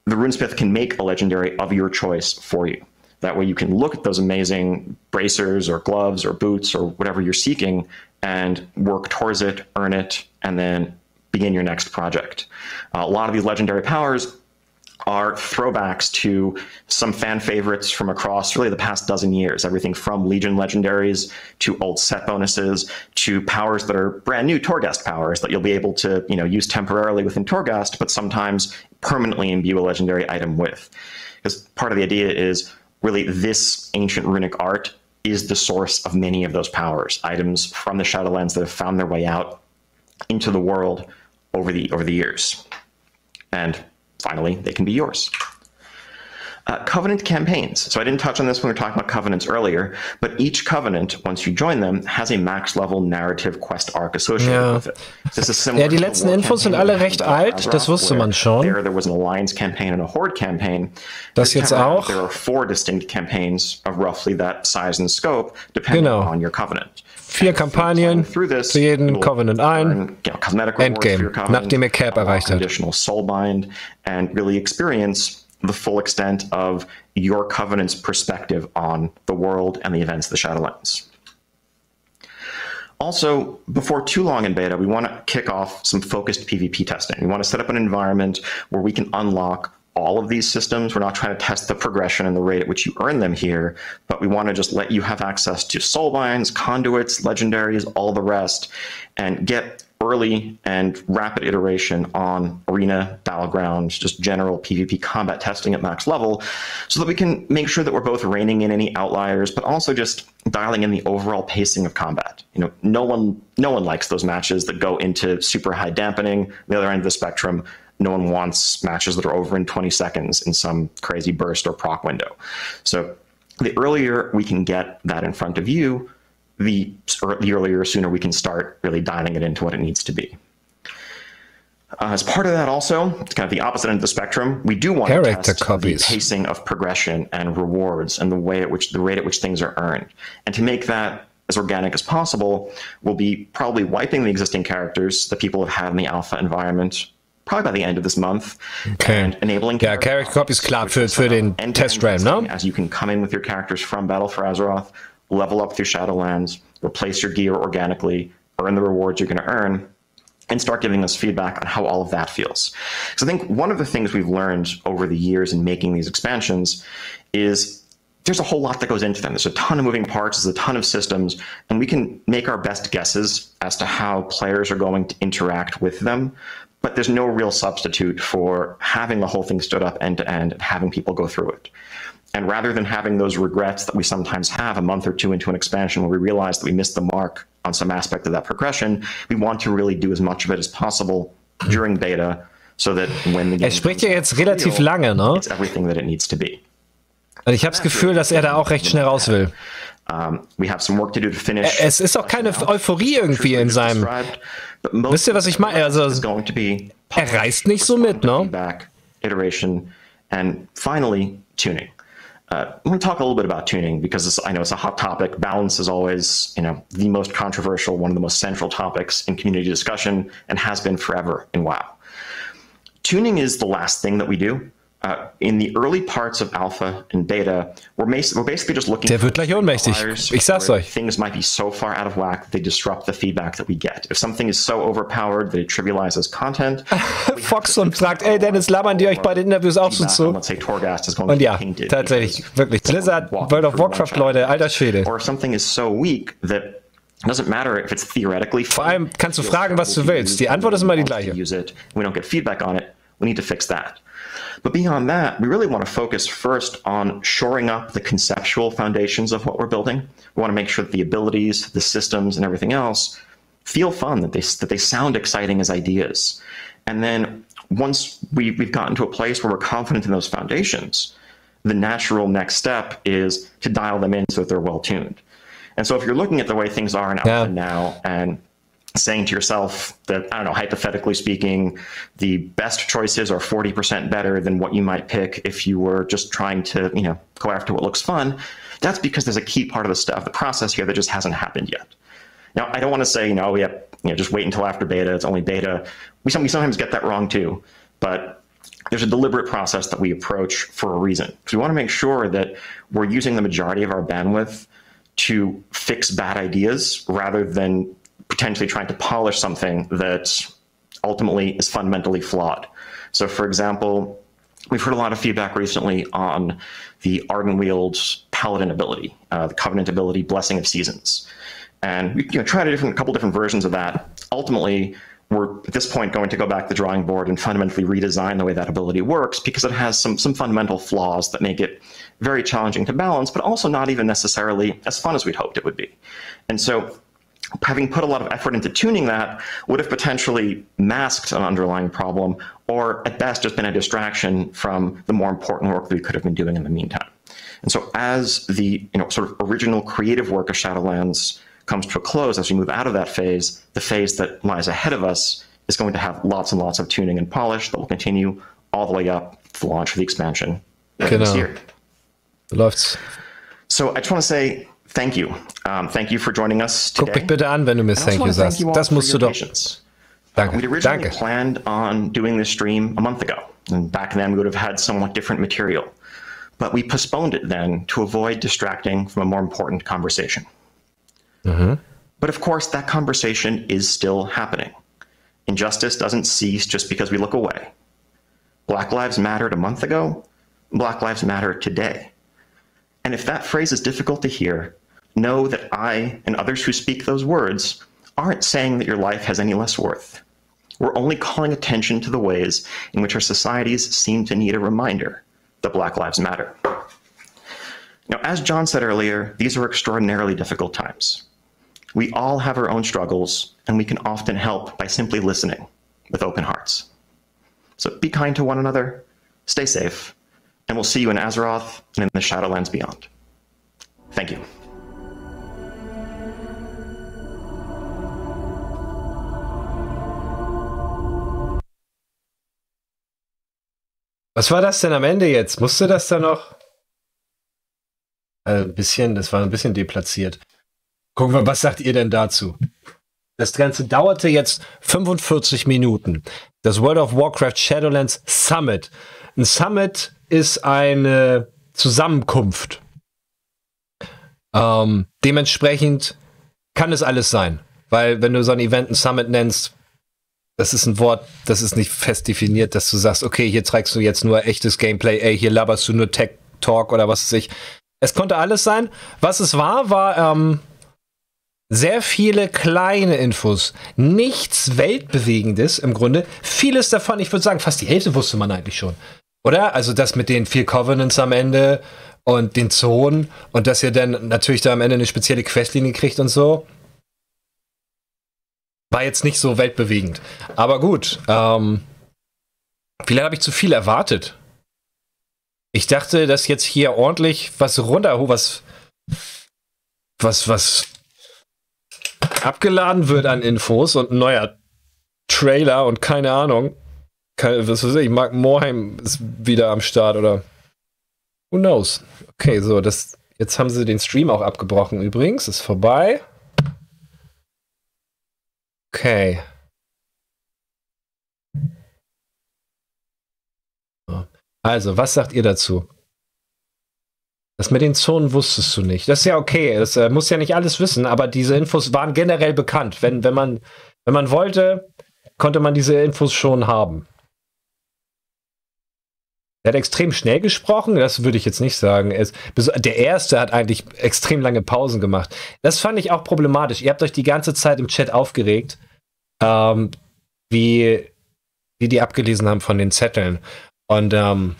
The runesmith can make a legendary of your choice for you. That way, you can look at those amazing bracers or gloves or boots or whatever you're seeking and work towards it, earn it, and then begin your next project. Uh, a lot of these legendary powers are throwbacks to some fan favorites from across really the past dozen years. Everything from Legion legendaries to old set bonuses to powers that are brand new Torghast powers that you'll be able to you know use temporarily within Torghast, but sometimes permanently imbue a legendary item with. Because part of the idea is really this ancient runic art is the source of many of those powers, items from the Shadowlands that have found their way out into the world over the over the years. And finally, they can be yours. Uh, covenant campaigns. So I didn't touch on this when we were talking about covenants earlier, but each covenant, once you join them, has a max level narrative quest arc associated Ja. with it. This is similar Ja, die letzten Infos sind alle recht alt, das wusste man schon. There, there was an alliance campaign and a horde campaign. Das This jetzt auch? There are four distinct campaigns of roughly that size and scope, depending Genau. on your covenant. Vier Kampagnen, Through this, für jeden you will Covenant ein. you know, cosmetic rewards Endgame, for your covenant, nachdem ihr Cap erreicht habt. additional soulbind, and really experience the full extent of your covenant's perspective on the world and the events of the Shadowlands. Also, before too long in beta, we want to kick off some focused PvP testing. We want to set up an environment where we can unlock all of these systems. We're not trying to test the progression and the rate at which you earn them here, but we want to just let you have access to soulbinds, conduits, legendaries, all the rest, and get early and rapid iteration on arena, battlegrounds, just general PvP combat testing at max level, so that we can make sure that we're both reining in any outliers, but also just dialing in the overall pacing of combat. You know, no one no one likes those matches that go into super high dampening. The other end of the spectrum, no one wants matches that are over in 20 seconds in some crazy burst or proc window. So the earlier we can get that in front of you, the, the earlier, sooner we can start really dialing it into what it needs to be. Uh, as part of that, also, it's kind of the opposite end of the spectrum. We do want Character to test copies. the pacing of progression and rewards and the way at which the rate at which things are earned. And to make that as organic as possible, we'll be probably wiping the existing characters that people have had in the alpha environment probably by the end of this month. Okay. And enabling Ja, Character Copies klar für, für den Test-Realm, testing? As you can come in with your characters from Battle for Azeroth, level up through Shadowlands, replace your gear organically, earn the rewards you're going to earn, and start giving us feedback on how all of that feels. So I think one of the things we've learned over the years in making these expansions is there's a whole lot that goes into them. There's a ton of moving parts, there's a ton of systems, and we can make our best guesses as to how players are going to interact with them. But there's no real substitute for having the whole thing stood up end to end and having people go through it. And rather than having those regrets that we sometimes have a month or two into an expansion where we realize that we missed the mark on some aspect of that progression, we want to really do as much of it as possible during beta so that when the game Er spricht ja jetzt relativ real, lange, ne? It's everything that it needs to be. Und ich habe das Gefühl, dass er da auch recht schnell raus will. Um, we have some work to do to finish. Es ist auch keine Euphorie irgendwie in seinem. Wisst ihr, was ich meine? Also, going to be er reißt nicht so mit, ne? feedback, iteration, and finally tuning. Uh, I want to talk a little bit about tuning because it's, I know it's a hot topic. Balance is always, you know, the most controversial, one of the most central topics in community discussion, and has been forever in WoW. Tuning is the last thing that we do. Uh, in the early parts of alpha and beta, we're, we're basically just looking Der wird gleich ohnmächtig. Ich sag's euch. Things might be so far out of whack they disrupt the feedback that we get. If something is so overpowered that it trivializes content, (laughs) Foxon fragt, ey Dennis, labern die euch bei den Interviews auch so zu? Und ja, tatsächlich, wirklich. Blizzard, World of Warcraft, Leute, alter Schwede. Or something is so weak that doesn't matter if it's theoretically Vor allem kannst du fragen, was du willst. Die Antwort ist immer die gleiche. Use it. We don't get feedback on it. We need to fix that. But beyond that, we really want to focus first on shoring up the conceptual foundations of what we're building. We want to make sure that the abilities, the systems, and everything else feel fun, that they that they sound exciting as ideas. And then once we, we've gotten to a place where we're confident in those foundations, the natural next step is to dial them in so that they're well tuned. And so if you're looking at the way things are in alpha Yeah. now and saying to yourself that, I don't know, hypothetically speaking, the best choices are 40% better than what you might pick if you were just trying to, you know, go after what looks fun, that's because there's a key part of the stuff, the process here that just hasn't happened yet. Now, I don't want to say, you know, oh, we have, you know, just wait until after beta, it's only beta. We, some, we sometimes get that wrong too, but there's a deliberate process that we approach for a reason. Because we want to make sure that we're using the majority of our bandwidth to fix bad ideas rather than potentially trying to polish something that ultimately is fundamentally flawed. So, for example, we've heard a lot of feedback recently on the Ardenweald's Paladin ability, uh, the Covenant ability, Blessing of Seasons. And we you know, tried a different, couple different versions of that. Ultimately, we're at this point going to go back to the drawing board and fundamentally redesign the way that ability works because it has some some fundamental flaws that make it very challenging to balance, but also not even necessarily as fun as we'd hoped it would be. And so having put a lot of effort into tuning that would have potentially masked an underlying problem or at best just been a distraction from the more important work that we could have been doing in the meantime. And so as the you know sort of original creative work of Shadowlands comes to a close as we move out of that phase, the phase that lies ahead of us is going to have lots and lots of tuning and polish that will continue all the way up to the launch of the expansion later this Genau. year. Läuft's. So I just want to say thank you. Um, thank you for joining us today. Guck mich bitte an, wenn du mir Thank you sagst. Das musst du doch. patience. Danke. We'd originally Danke. planned on doing this stream a month ago, and back then we would have had somewhat different material. But we postponed it then to avoid distracting from a more important conversation. But of course, that conversation is still happening. Injustice doesn't cease just because we look away. Black Lives Mattered a month ago, Black Lives Matter today. And if that phrase is difficult to hear, know that I and others who speak those words aren't saying that your life has any less worth. We're only calling attention to the ways in which our societies seem to need a reminder that Black Lives Matter. Now, as John said earlier, these are extraordinarily difficult times. We all have our own struggles, and we can often help by simply listening with open hearts. So be kind to one another, stay safe, and we'll see you in Azeroth and in the Shadowlands beyond. Thank you. Was war das denn am Ende jetzt? Musste das da noch? Also ein bisschen, das war ein bisschen deplatziert. Gucken wir, was sagt ihr denn dazu? Das Ganze dauerte jetzt 45 Minuten. Das World of Warcraft Shadowlands Summit. Ein Summit ist eine Zusammenkunft. Ähm, dementsprechend kann es alles sein. Weil wenn du so ein Event ein Summit nennst, das ist ein Wort, das ist nicht fest definiert, dass du sagst, okay, hier zeigst du jetzt nur echtes Gameplay, ey, hier laberst du nur Tech Talk oder was weiß ich. Es konnte alles sein. Was es war, war ähm, sehr viele kleine Infos. Nichts Weltbewegendes im Grunde. Vieles davon, ich würde sagen, fast die Hälfte wusste man eigentlich schon. Oder? Also das mit den vier Covenants am Ende und den Zonen und dass ihr dann natürlich da am Ende eine spezielle Questlinie kriegt und so. War jetzt nicht so weltbewegend. Aber gut, ähm, vielleicht habe ich zu viel erwartet. Ich dachte, dass jetzt hier ordentlich was runter, was, was, was abgeladen wird an Infos und ein neuer Trailer und keine Ahnung. Keine, was weiß ich, Mark Morheim ist wieder am Start oder who knows. Okay, so, das, jetzt haben sie den Stream auch abgebrochen übrigens, ist vorbei. Okay. Also, was sagt ihr dazu? Das mit den Zonen wusstest du nicht. Das ist ja okay. Das äh, muss ja nicht alles wissen, aber diese Infos waren generell bekannt. Wenn, wenn, man, wenn man wollte, konnte man diese Infos schon haben. Er hat extrem schnell gesprochen, das würde ich jetzt nicht sagen. Der erste hat eigentlich extrem lange Pausen gemacht. Das fand ich auch problematisch. Ihr habt euch die ganze Zeit im Chat aufgeregt, ähm, wie, wie die abgelesen haben von den Zetteln. Und ähm,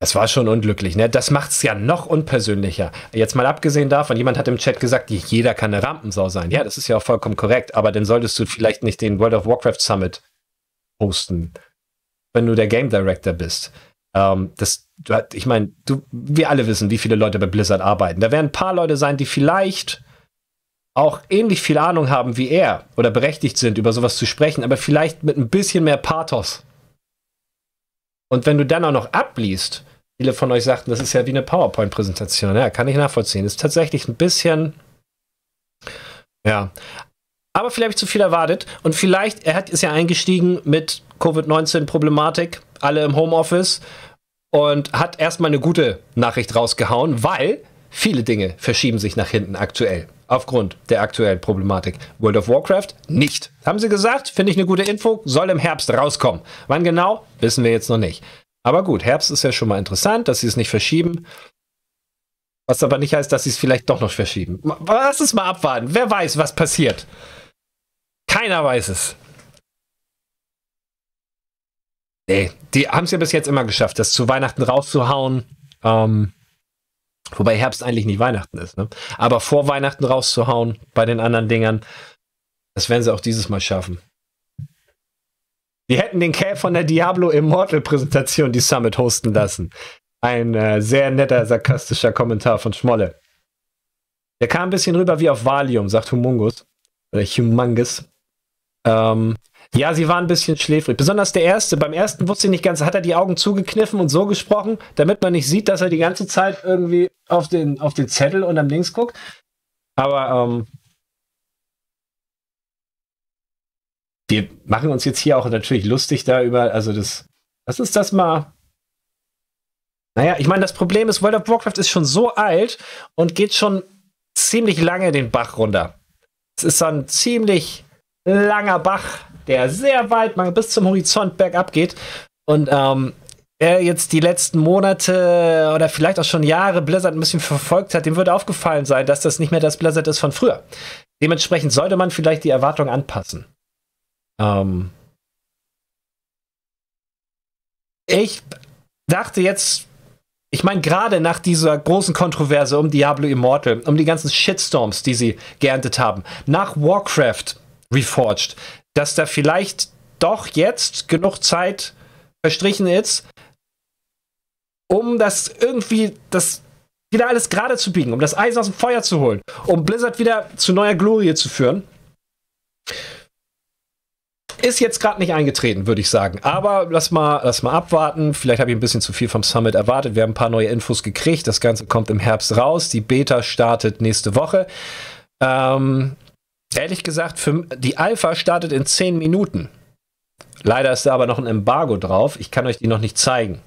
das war schon unglücklich, ne? Das macht es ja noch unpersönlicher. Jetzt mal abgesehen davon, jemand hat im Chat gesagt, jeder kann eine Rampensau sein. Ja, das ist ja auch vollkommen korrekt, aber dann solltest du vielleicht nicht den World of Warcraft Summit hosten wenn du der Game Director bist. Ähm, das, ich meine, wir alle wissen, wie viele Leute bei Blizzard arbeiten. Da werden ein paar Leute sein, die vielleicht auch ähnlich viel Ahnung haben wie er oder berechtigt sind, über sowas zu sprechen, aber vielleicht mit ein bisschen mehr Pathos. Und wenn du dann auch noch abliest, viele von euch sagten, das ist ja wie eine PowerPoint-Präsentation. Ja, kann ich nachvollziehen. Das ist tatsächlich ein bisschen, ja. Aber vielleicht habe ich zu viel erwartet. Und vielleicht, er hat, ist ja eingestiegen mit Covid-19-Problematik, alle im Homeoffice und hat erstmal eine gute Nachricht rausgehauen, weil viele Dinge verschieben sich nach hinten aktuell. Aufgrund der aktuellen Problematik. World of Warcraft nicht. Haben sie gesagt, finde ich eine gute Info, soll im Herbst rauskommen. Wann genau, wissen wir jetzt noch nicht. Aber gut, Herbst ist ja schon mal interessant, dass sie es nicht verschieben. Was aber nicht heißt, dass sie es vielleicht doch noch verschieben. Lass es mal abwarten. Wer weiß, was passiert. Keiner weiß es. Nee, die haben es ja bis jetzt immer geschafft, das zu Weihnachten rauszuhauen. Ähm, wobei Herbst eigentlich nicht Weihnachten ist, ne? Aber vor Weihnachten rauszuhauen bei den anderen Dingern, das werden sie auch dieses Mal schaffen. Die hätten den Cave von der Diablo Immortal Präsentation die Summit hosten lassen. Ein äh, sehr netter, sarkastischer Kommentar von Schmolle. Der kam ein bisschen rüber wie auf Valium, sagt Humungus. Oder Humungus. Ähm, ja, sie waren ein bisschen schläfrig. Besonders der erste. Beim ersten wusste ich nicht ganz, hat er die Augen zugekniffen und so gesprochen, damit man nicht sieht, dass er die ganze Zeit irgendwie auf den, auf den Zettel und am Links guckt. Aber ähm, wir machen uns jetzt hier auch natürlich lustig da über, also das, was ist das mal? Naja, ich meine, das Problem ist, World of Warcraft ist schon so alt und geht schon ziemlich lange den Bach runter. Es ist ein ziemlich langer Bach, der sehr weit mal bis zum Horizont bergab geht. Und ähm, er jetzt die letzten Monate oder vielleicht auch schon Jahre Blizzard ein bisschen verfolgt hat, dem würde aufgefallen sein, dass das nicht mehr das Blizzard ist von früher. Dementsprechend sollte man vielleicht die Erwartung anpassen. Ähm ich dachte jetzt, ich meine, gerade nach dieser großen Kontroverse um Diablo Immortal, um die ganzen Shitstorms, die sie geerntet haben, nach Warcraft Reforged, dass da vielleicht doch jetzt genug Zeit verstrichen ist, um das irgendwie, das wieder alles gerade zu biegen, um das Eisen aus dem Feuer zu holen, um Blizzard wieder zu neuer Glorie zu führen. Ist jetzt gerade nicht eingetreten, würde ich sagen. Aber lass mal, lass mal abwarten. Vielleicht habe ich ein bisschen zu viel vom Summit erwartet. Wir haben ein paar neue Infos gekriegt. Das Ganze kommt im Herbst raus. Die Beta startet nächste Woche. Ähm, ehrlich gesagt, für, die Alpha startet in 10 Minuten. Leider ist da aber noch ein Embargo drauf. Ich kann euch die noch nicht zeigen.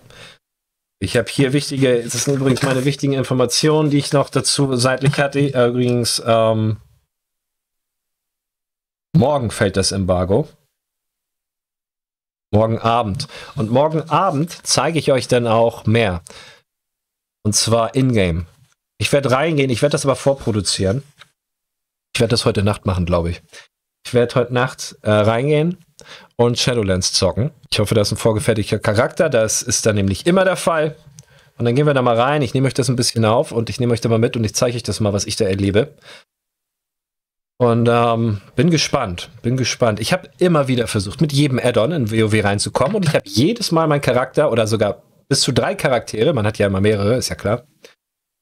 Ich habe hier wichtige, das sind übrigens meine wichtigen Informationen, die ich noch dazu seitlich hatte. Übrigens, ähm, morgen fällt das Embargo. Morgen Abend. Und morgen Abend zeige ich euch dann auch mehr. Und zwar in-game. Ich werde reingehen, ich werde das aber vorproduzieren. Ich werde das heute Nacht machen, glaube ich. Ich werde heute Nacht äh, reingehen und Shadowlands zocken. Ich hoffe, das ist ein vorgefertigter Charakter. Das ist dann nämlich immer der Fall. Und dann gehen wir da mal rein. Ich nehme euch das ein bisschen auf und ich nehme euch da mal mit und ich zeige euch das mal, was ich da erlebe. Und ähm, bin gespannt, bin gespannt. Ich habe immer wieder versucht, mit jedem Add-on in WoW reinzukommen und ich habe jedes Mal meinen Charakter oder sogar bis zu drei Charaktere, man hat ja immer mehrere, ist ja klar,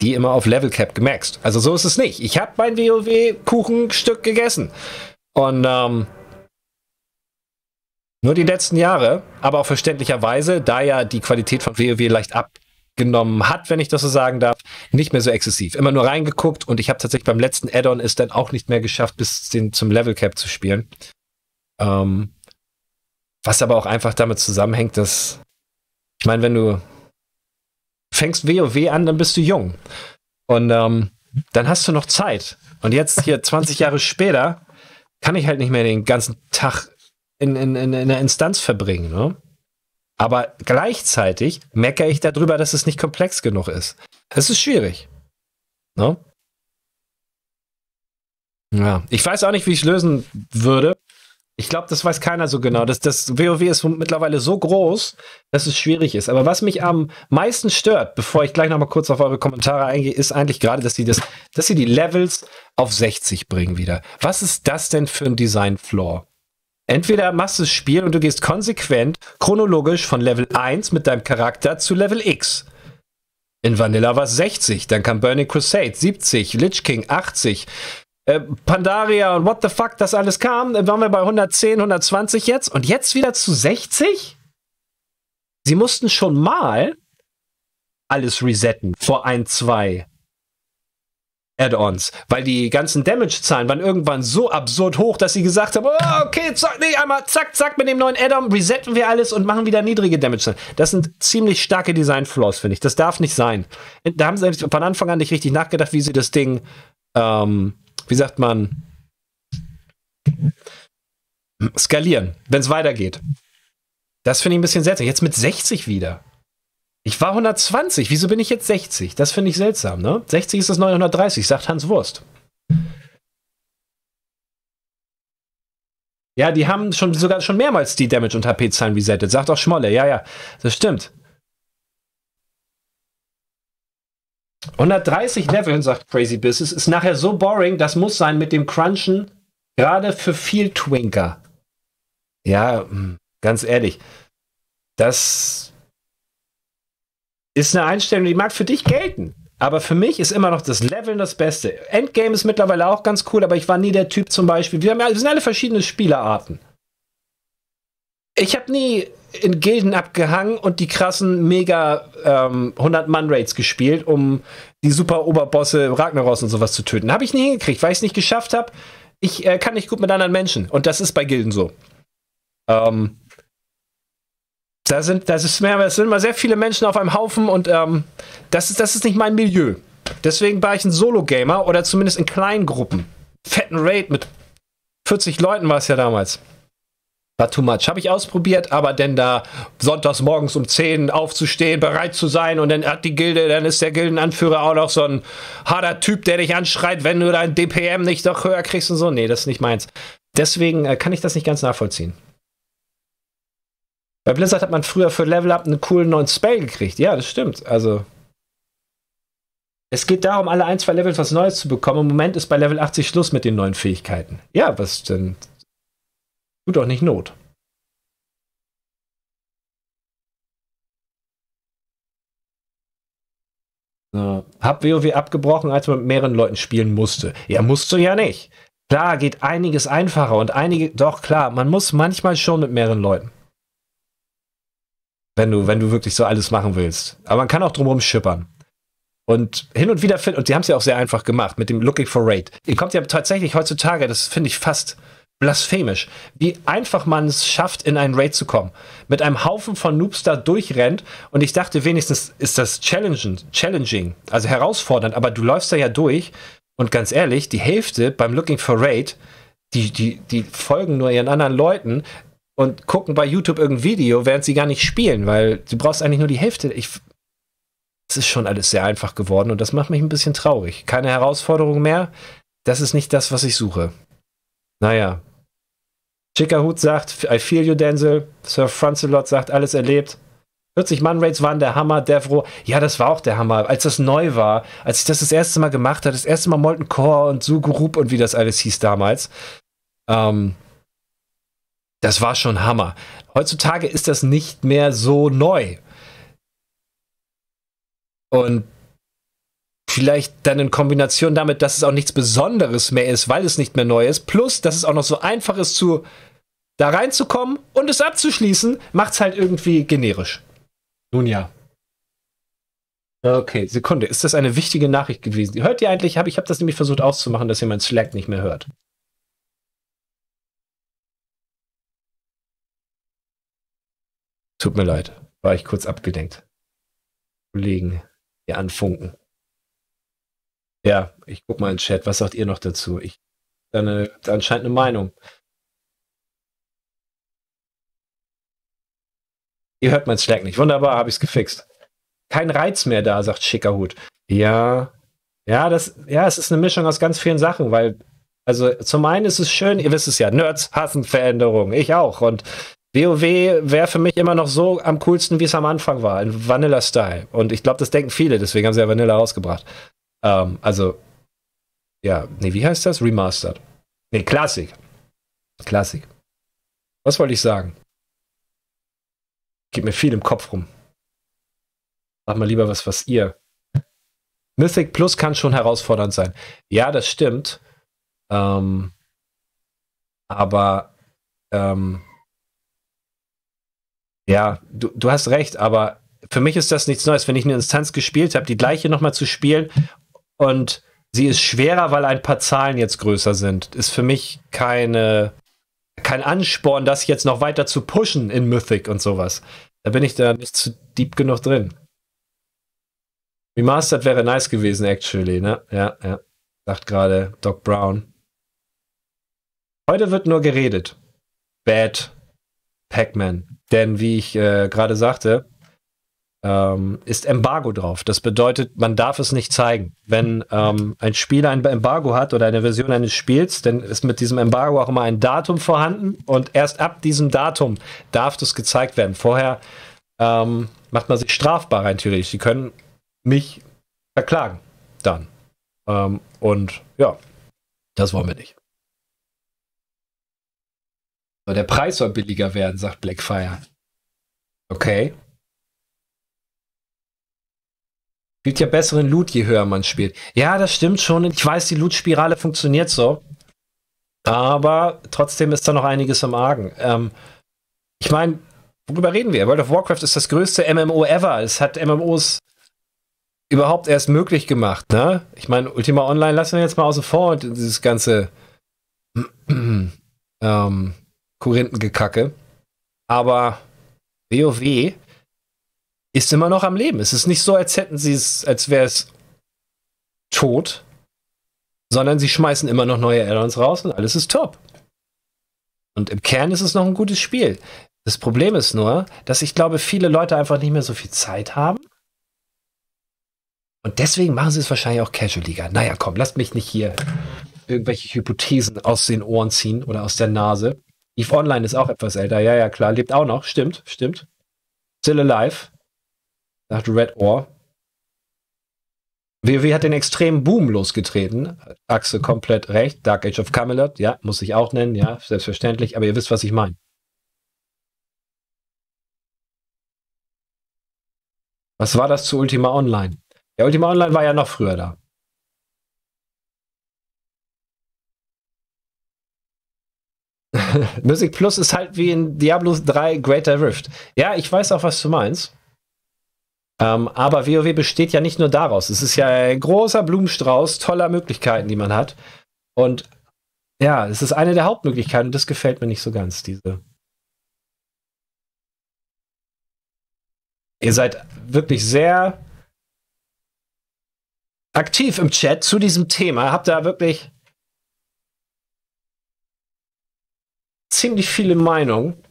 die immer auf Level Cap gemaxt. Also so ist es nicht. Ich habe mein WoW-Kuchenstück gegessen. Und ähm, nur die letzten Jahre, aber auch verständlicherweise, da ja die Qualität von WoW leicht ab genommen hat, wenn ich das so sagen darf, nicht mehr so exzessiv. Immer nur reingeguckt und ich habe tatsächlich beim letzten Add-on es dann auch nicht mehr geschafft, bis den, zum Level Cap zu spielen. Ähm, was aber auch einfach damit zusammenhängt, dass ich meine, wenn du fängst WoW an, dann bist du jung. Und ähm, dann hast du noch Zeit. Und jetzt hier (laughs) 20 Jahre später kann ich halt nicht mehr den ganzen Tag in, in, in, in einer Instanz verbringen. Ne? Aber gleichzeitig meckere ich darüber, dass es nicht komplex genug ist. Es ist schwierig. Ne? Ja, ich weiß auch nicht, wie ich es lösen würde. Ich glaube, das weiß keiner so genau. Das, das WoW ist mittlerweile so groß, dass es schwierig ist. Aber was mich am meisten stört, bevor ich gleich noch mal kurz auf eure Kommentare eingehe, ist eigentlich gerade, dass sie das, dass sie die Levels auf 60 bringen wieder. Was ist das denn für ein Design-Flaw? Entweder machst du das Spiel und du gehst konsequent chronologisch von Level 1 mit deinem Charakter zu Level X. In Vanilla war es 60, dann kam Burning Crusade 70, Lich King 80, äh, Pandaria und what the fuck das alles kam. Dann waren wir bei 110, 120 jetzt und jetzt wieder zu 60? Sie mussten schon mal alles resetten vor ein, zwei Add-ons, weil die ganzen Damage-Zahlen waren irgendwann so absurd hoch, dass sie gesagt haben, oh, okay, zack, nee, einmal zack, zack, mit dem neuen Add-on resetten wir alles und machen wieder niedrige Damage-Zahlen. Das sind ziemlich starke Design-Flaws, finde ich. Das darf nicht sein. Da haben sie von Anfang an nicht richtig nachgedacht, wie sie das Ding, ähm, wie sagt man, skalieren, wenn es weitergeht. Das finde ich ein bisschen seltsam. Jetzt mit 60 wieder. Ich war 120, wieso bin ich jetzt 60? Das finde ich seltsam, ne? 60 ist das 930, sagt Hans Wurst. Ja, die haben schon sogar schon mehrmals die Damage- und HP-Zahlen resettet, sagt auch Schmolle. Ja, ja, das stimmt. 130 Leveln, sagt Crazy Business, ist nachher so boring, das muss sein mit dem Crunchen, gerade für viel Twinker. Ja, hm, ganz ehrlich, das ist eine Einstellung, die mag für dich gelten. Aber für mich ist immer noch das Leveln das Beste. Endgame ist mittlerweile auch ganz cool, aber ich war nie der Typ zum Beispiel. Wir, haben, wir sind alle verschiedene Spielerarten. Ich habe nie in Gilden abgehangen und die krassen mega ähm, 100-Mann-Raids gespielt, um die super Oberbosse Ragnaros und sowas zu töten. Habe ich nie hingekriegt, weil ich es nicht geschafft habe. Ich äh, kann nicht gut mit anderen Menschen. Und das ist bei Gilden so. Ähm, da sind, das ist mehr, es sind immer sehr viele Menschen auf einem Haufen und ähm, das, ist, das ist nicht mein Milieu. Deswegen war ich ein Solo-Gamer oder zumindest in kleinen Gruppen. Fetten Raid mit 40 Leuten war es ja damals. War too much. Habe ich ausprobiert, aber denn da sonntags morgens um 10 aufzustehen, bereit zu sein und dann hat die Gilde, dann ist der Gildenanführer auch noch so ein harter Typ, der dich anschreit, wenn du dein DPM nicht doch höher kriegst und so. Nee, das ist nicht meins. Deswegen äh, kann ich das nicht ganz nachvollziehen. Bei Blizzard hat man früher für Level Up einen coolen neuen Spell gekriegt. Ja, das stimmt. Also. Es geht darum, alle ein, zwei Levels was Neues zu bekommen. Im Moment ist bei Level 80 Schluss mit den neuen Fähigkeiten. Ja, was denn? Tut doch nicht Not. So. Hab WoW abgebrochen, als man mit mehreren Leuten spielen musste. Ja, musst du ja nicht. Klar, geht einiges einfacher und einige, doch klar, man muss manchmal schon mit mehreren Leuten. Wenn du, wenn du wirklich so alles machen willst. Aber man kann auch drumherum schippern. Und hin und wieder, finden, und die haben es ja auch sehr einfach gemacht mit dem Looking for Raid. Ihr kommt ja tatsächlich heutzutage, das finde ich fast, blasphemisch, wie einfach man es schafft, in einen Raid zu kommen. Mit einem Haufen von Noobs da durchrennt und ich dachte wenigstens ist das challenging, also herausfordernd, aber du läufst da ja durch und ganz ehrlich, die Hälfte beim Looking for Raid, die, die, die folgen nur ihren anderen Leuten und gucken bei YouTube irgendein Video, während sie gar nicht spielen, weil du brauchst eigentlich nur die Hälfte. Ich, es ist schon alles sehr einfach geworden und das macht mich ein bisschen traurig. Keine Herausforderung mehr. Das ist nicht das, was ich suche. Naja. Chickerhut sagt, I feel you, Denzel. Sir Francelot sagt, alles erlebt. 40 Mann-Raids waren der Hammer. Devro, ja, das war auch der Hammer. Als das neu war, als ich das das erste Mal gemacht habe, das erste Mal Molten Core und Sugurup und wie das alles hieß damals. Ähm, das war schon Hammer. Heutzutage ist das nicht mehr so neu. Und vielleicht dann in Kombination damit, dass es auch nichts Besonderes mehr ist, weil es nicht mehr neu ist, plus, dass es auch noch so einfach ist, zu, da reinzukommen und es abzuschließen, macht es halt irgendwie generisch. Nun ja. Okay, Sekunde. Ist das eine wichtige Nachricht gewesen? Hört ihr eigentlich? Hab, ich habe das nämlich versucht auszumachen, dass ihr mein Slack nicht mehr hört. Tut mir leid. War ich kurz abgelenkt. Kollegen hier anfunken. Ja, ich guck mal in den Chat. Was sagt ihr noch dazu? Ich eine, anscheinend eine Meinung. Ihr hört mein Slack nicht. Wunderbar, habe ich es gefixt. Kein Reiz mehr da, sagt Schickerhut. Ja, ja, das, ja, es ist eine Mischung aus ganz vielen Sachen, weil, also zum einen ist es schön, ihr wisst es ja, Nerds hassen Veränderungen, ich auch. Und WoW wäre für mich immer noch so am coolsten, wie es am Anfang war, in Vanilla-Style. Und ich glaube, das denken viele, deswegen haben sie ja Vanilla rausgebracht. Ähm, also, ja, nee, wie heißt das? Remastered. Nee, Classic. Classic. Was wollte ich sagen? Geht mir viel im Kopf rum. Sag mal lieber was, was ihr. Mythic Plus kann schon herausfordernd sein. Ja, das stimmt. Ähm, aber ähm, ja, du, du hast recht, aber für mich ist das nichts Neues. Wenn ich eine Instanz gespielt habe, die gleiche nochmal zu spielen und sie ist schwerer, weil ein paar Zahlen jetzt größer sind, ist für mich keine, kein Ansporn, das jetzt noch weiter zu pushen in Mythic und sowas. Da bin ich da nicht zu deep genug drin. Remastered wäre nice gewesen, actually, ne? Ja, ja. Sagt gerade Doc Brown. Heute wird nur geredet. Bad Pac-Man. Denn wie ich äh, gerade sagte, ähm, ist Embargo drauf. Das bedeutet, man darf es nicht zeigen. Wenn ähm, ein Spieler ein Embargo hat oder eine Version eines Spiels, dann ist mit diesem Embargo auch immer ein Datum vorhanden und erst ab diesem Datum darf das gezeigt werden. Vorher ähm, macht man sich strafbar rein theoretisch. Sie können mich verklagen dann. Ähm, und ja, das wollen wir nicht. Der Preis soll billiger werden, sagt Blackfire. Okay. Spielt ja besseren Loot, je höher man spielt. Ja, das stimmt schon. Ich weiß, die Loot-Spirale funktioniert so. Aber trotzdem ist da noch einiges im Argen. Ähm, ich meine, worüber reden wir? World of Warcraft ist das größte MMO ever. Es hat MMOs überhaupt erst möglich gemacht. Ne? Ich meine, Ultima Online lassen wir jetzt mal außen vor und dieses ganze (clears throat) ähm, Korinthengekacke. Aber WoW ist immer noch am Leben. Es ist nicht so, als hätten sie es, als wäre es tot, sondern sie schmeißen immer noch neue Add-ons raus und alles ist top. Und im Kern ist es noch ein gutes Spiel. Das Problem ist nur, dass ich glaube, viele Leute einfach nicht mehr so viel Zeit haben. Und deswegen machen sie es wahrscheinlich auch Casual-Liga. Naja, komm, lasst mich nicht hier irgendwelche Hypothesen aus den Ohren ziehen oder aus der Nase. Eve Online ist auch etwas älter. Ja, ja, klar. Lebt auch noch. Stimmt, stimmt. Still alive. Sagt Red Ohr. WoW hat den extremen Boom losgetreten. Achse komplett recht. Dark Age of Camelot, ja, muss ich auch nennen, ja, selbstverständlich. Aber ihr wisst, was ich meine. Was war das zu Ultima Online? Ja, Ultima Online war ja noch früher da. (laughs) Music Plus ist halt wie in Diablo 3 Greater Rift. Ja, ich weiß auch, was du meinst. Ähm, aber WoW besteht ja nicht nur daraus. Es ist ja ein großer Blumenstrauß toller Möglichkeiten, die man hat. Und ja, es ist eine der Hauptmöglichkeiten und das gefällt mir nicht so ganz, diese. Ihr seid wirklich sehr aktiv im Chat zu diesem Thema. Habt da wirklich ziemlich viele Meinungen.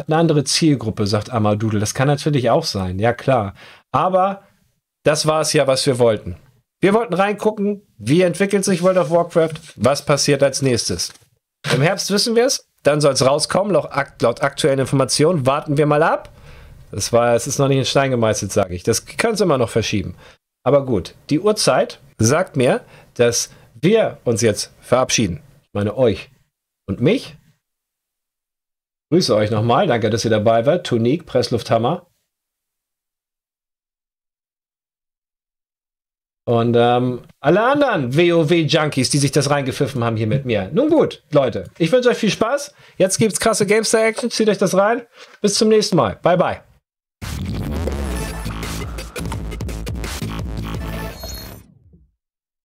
Hat eine andere Zielgruppe, sagt Amadudel. Das kann natürlich auch sein, ja klar. Aber das war es ja, was wir wollten. Wir wollten reingucken, wie entwickelt sich World of Warcraft, was passiert als nächstes. Im Herbst wissen wir es, dann soll es rauskommen, laut, laut aktuellen Informationen. Warten wir mal ab. Das war, es ist noch nicht in Stein gemeißelt, sage ich. Das können sie immer noch verschieben. Aber gut, die Uhrzeit sagt mir, dass wir uns jetzt verabschieden. Ich meine euch und mich. Grüße euch nochmal. Danke, dass ihr dabei wart. Tunik, Presslufthammer. Und ähm, alle anderen WoW-Junkies, die sich das reingepfiffen haben hier mit mir. Nun gut, Leute, ich wünsche euch viel Spaß. Jetzt gibt's krasse Gamester-Action. Zieht euch das rein. Bis zum nächsten Mal. Bye, bye.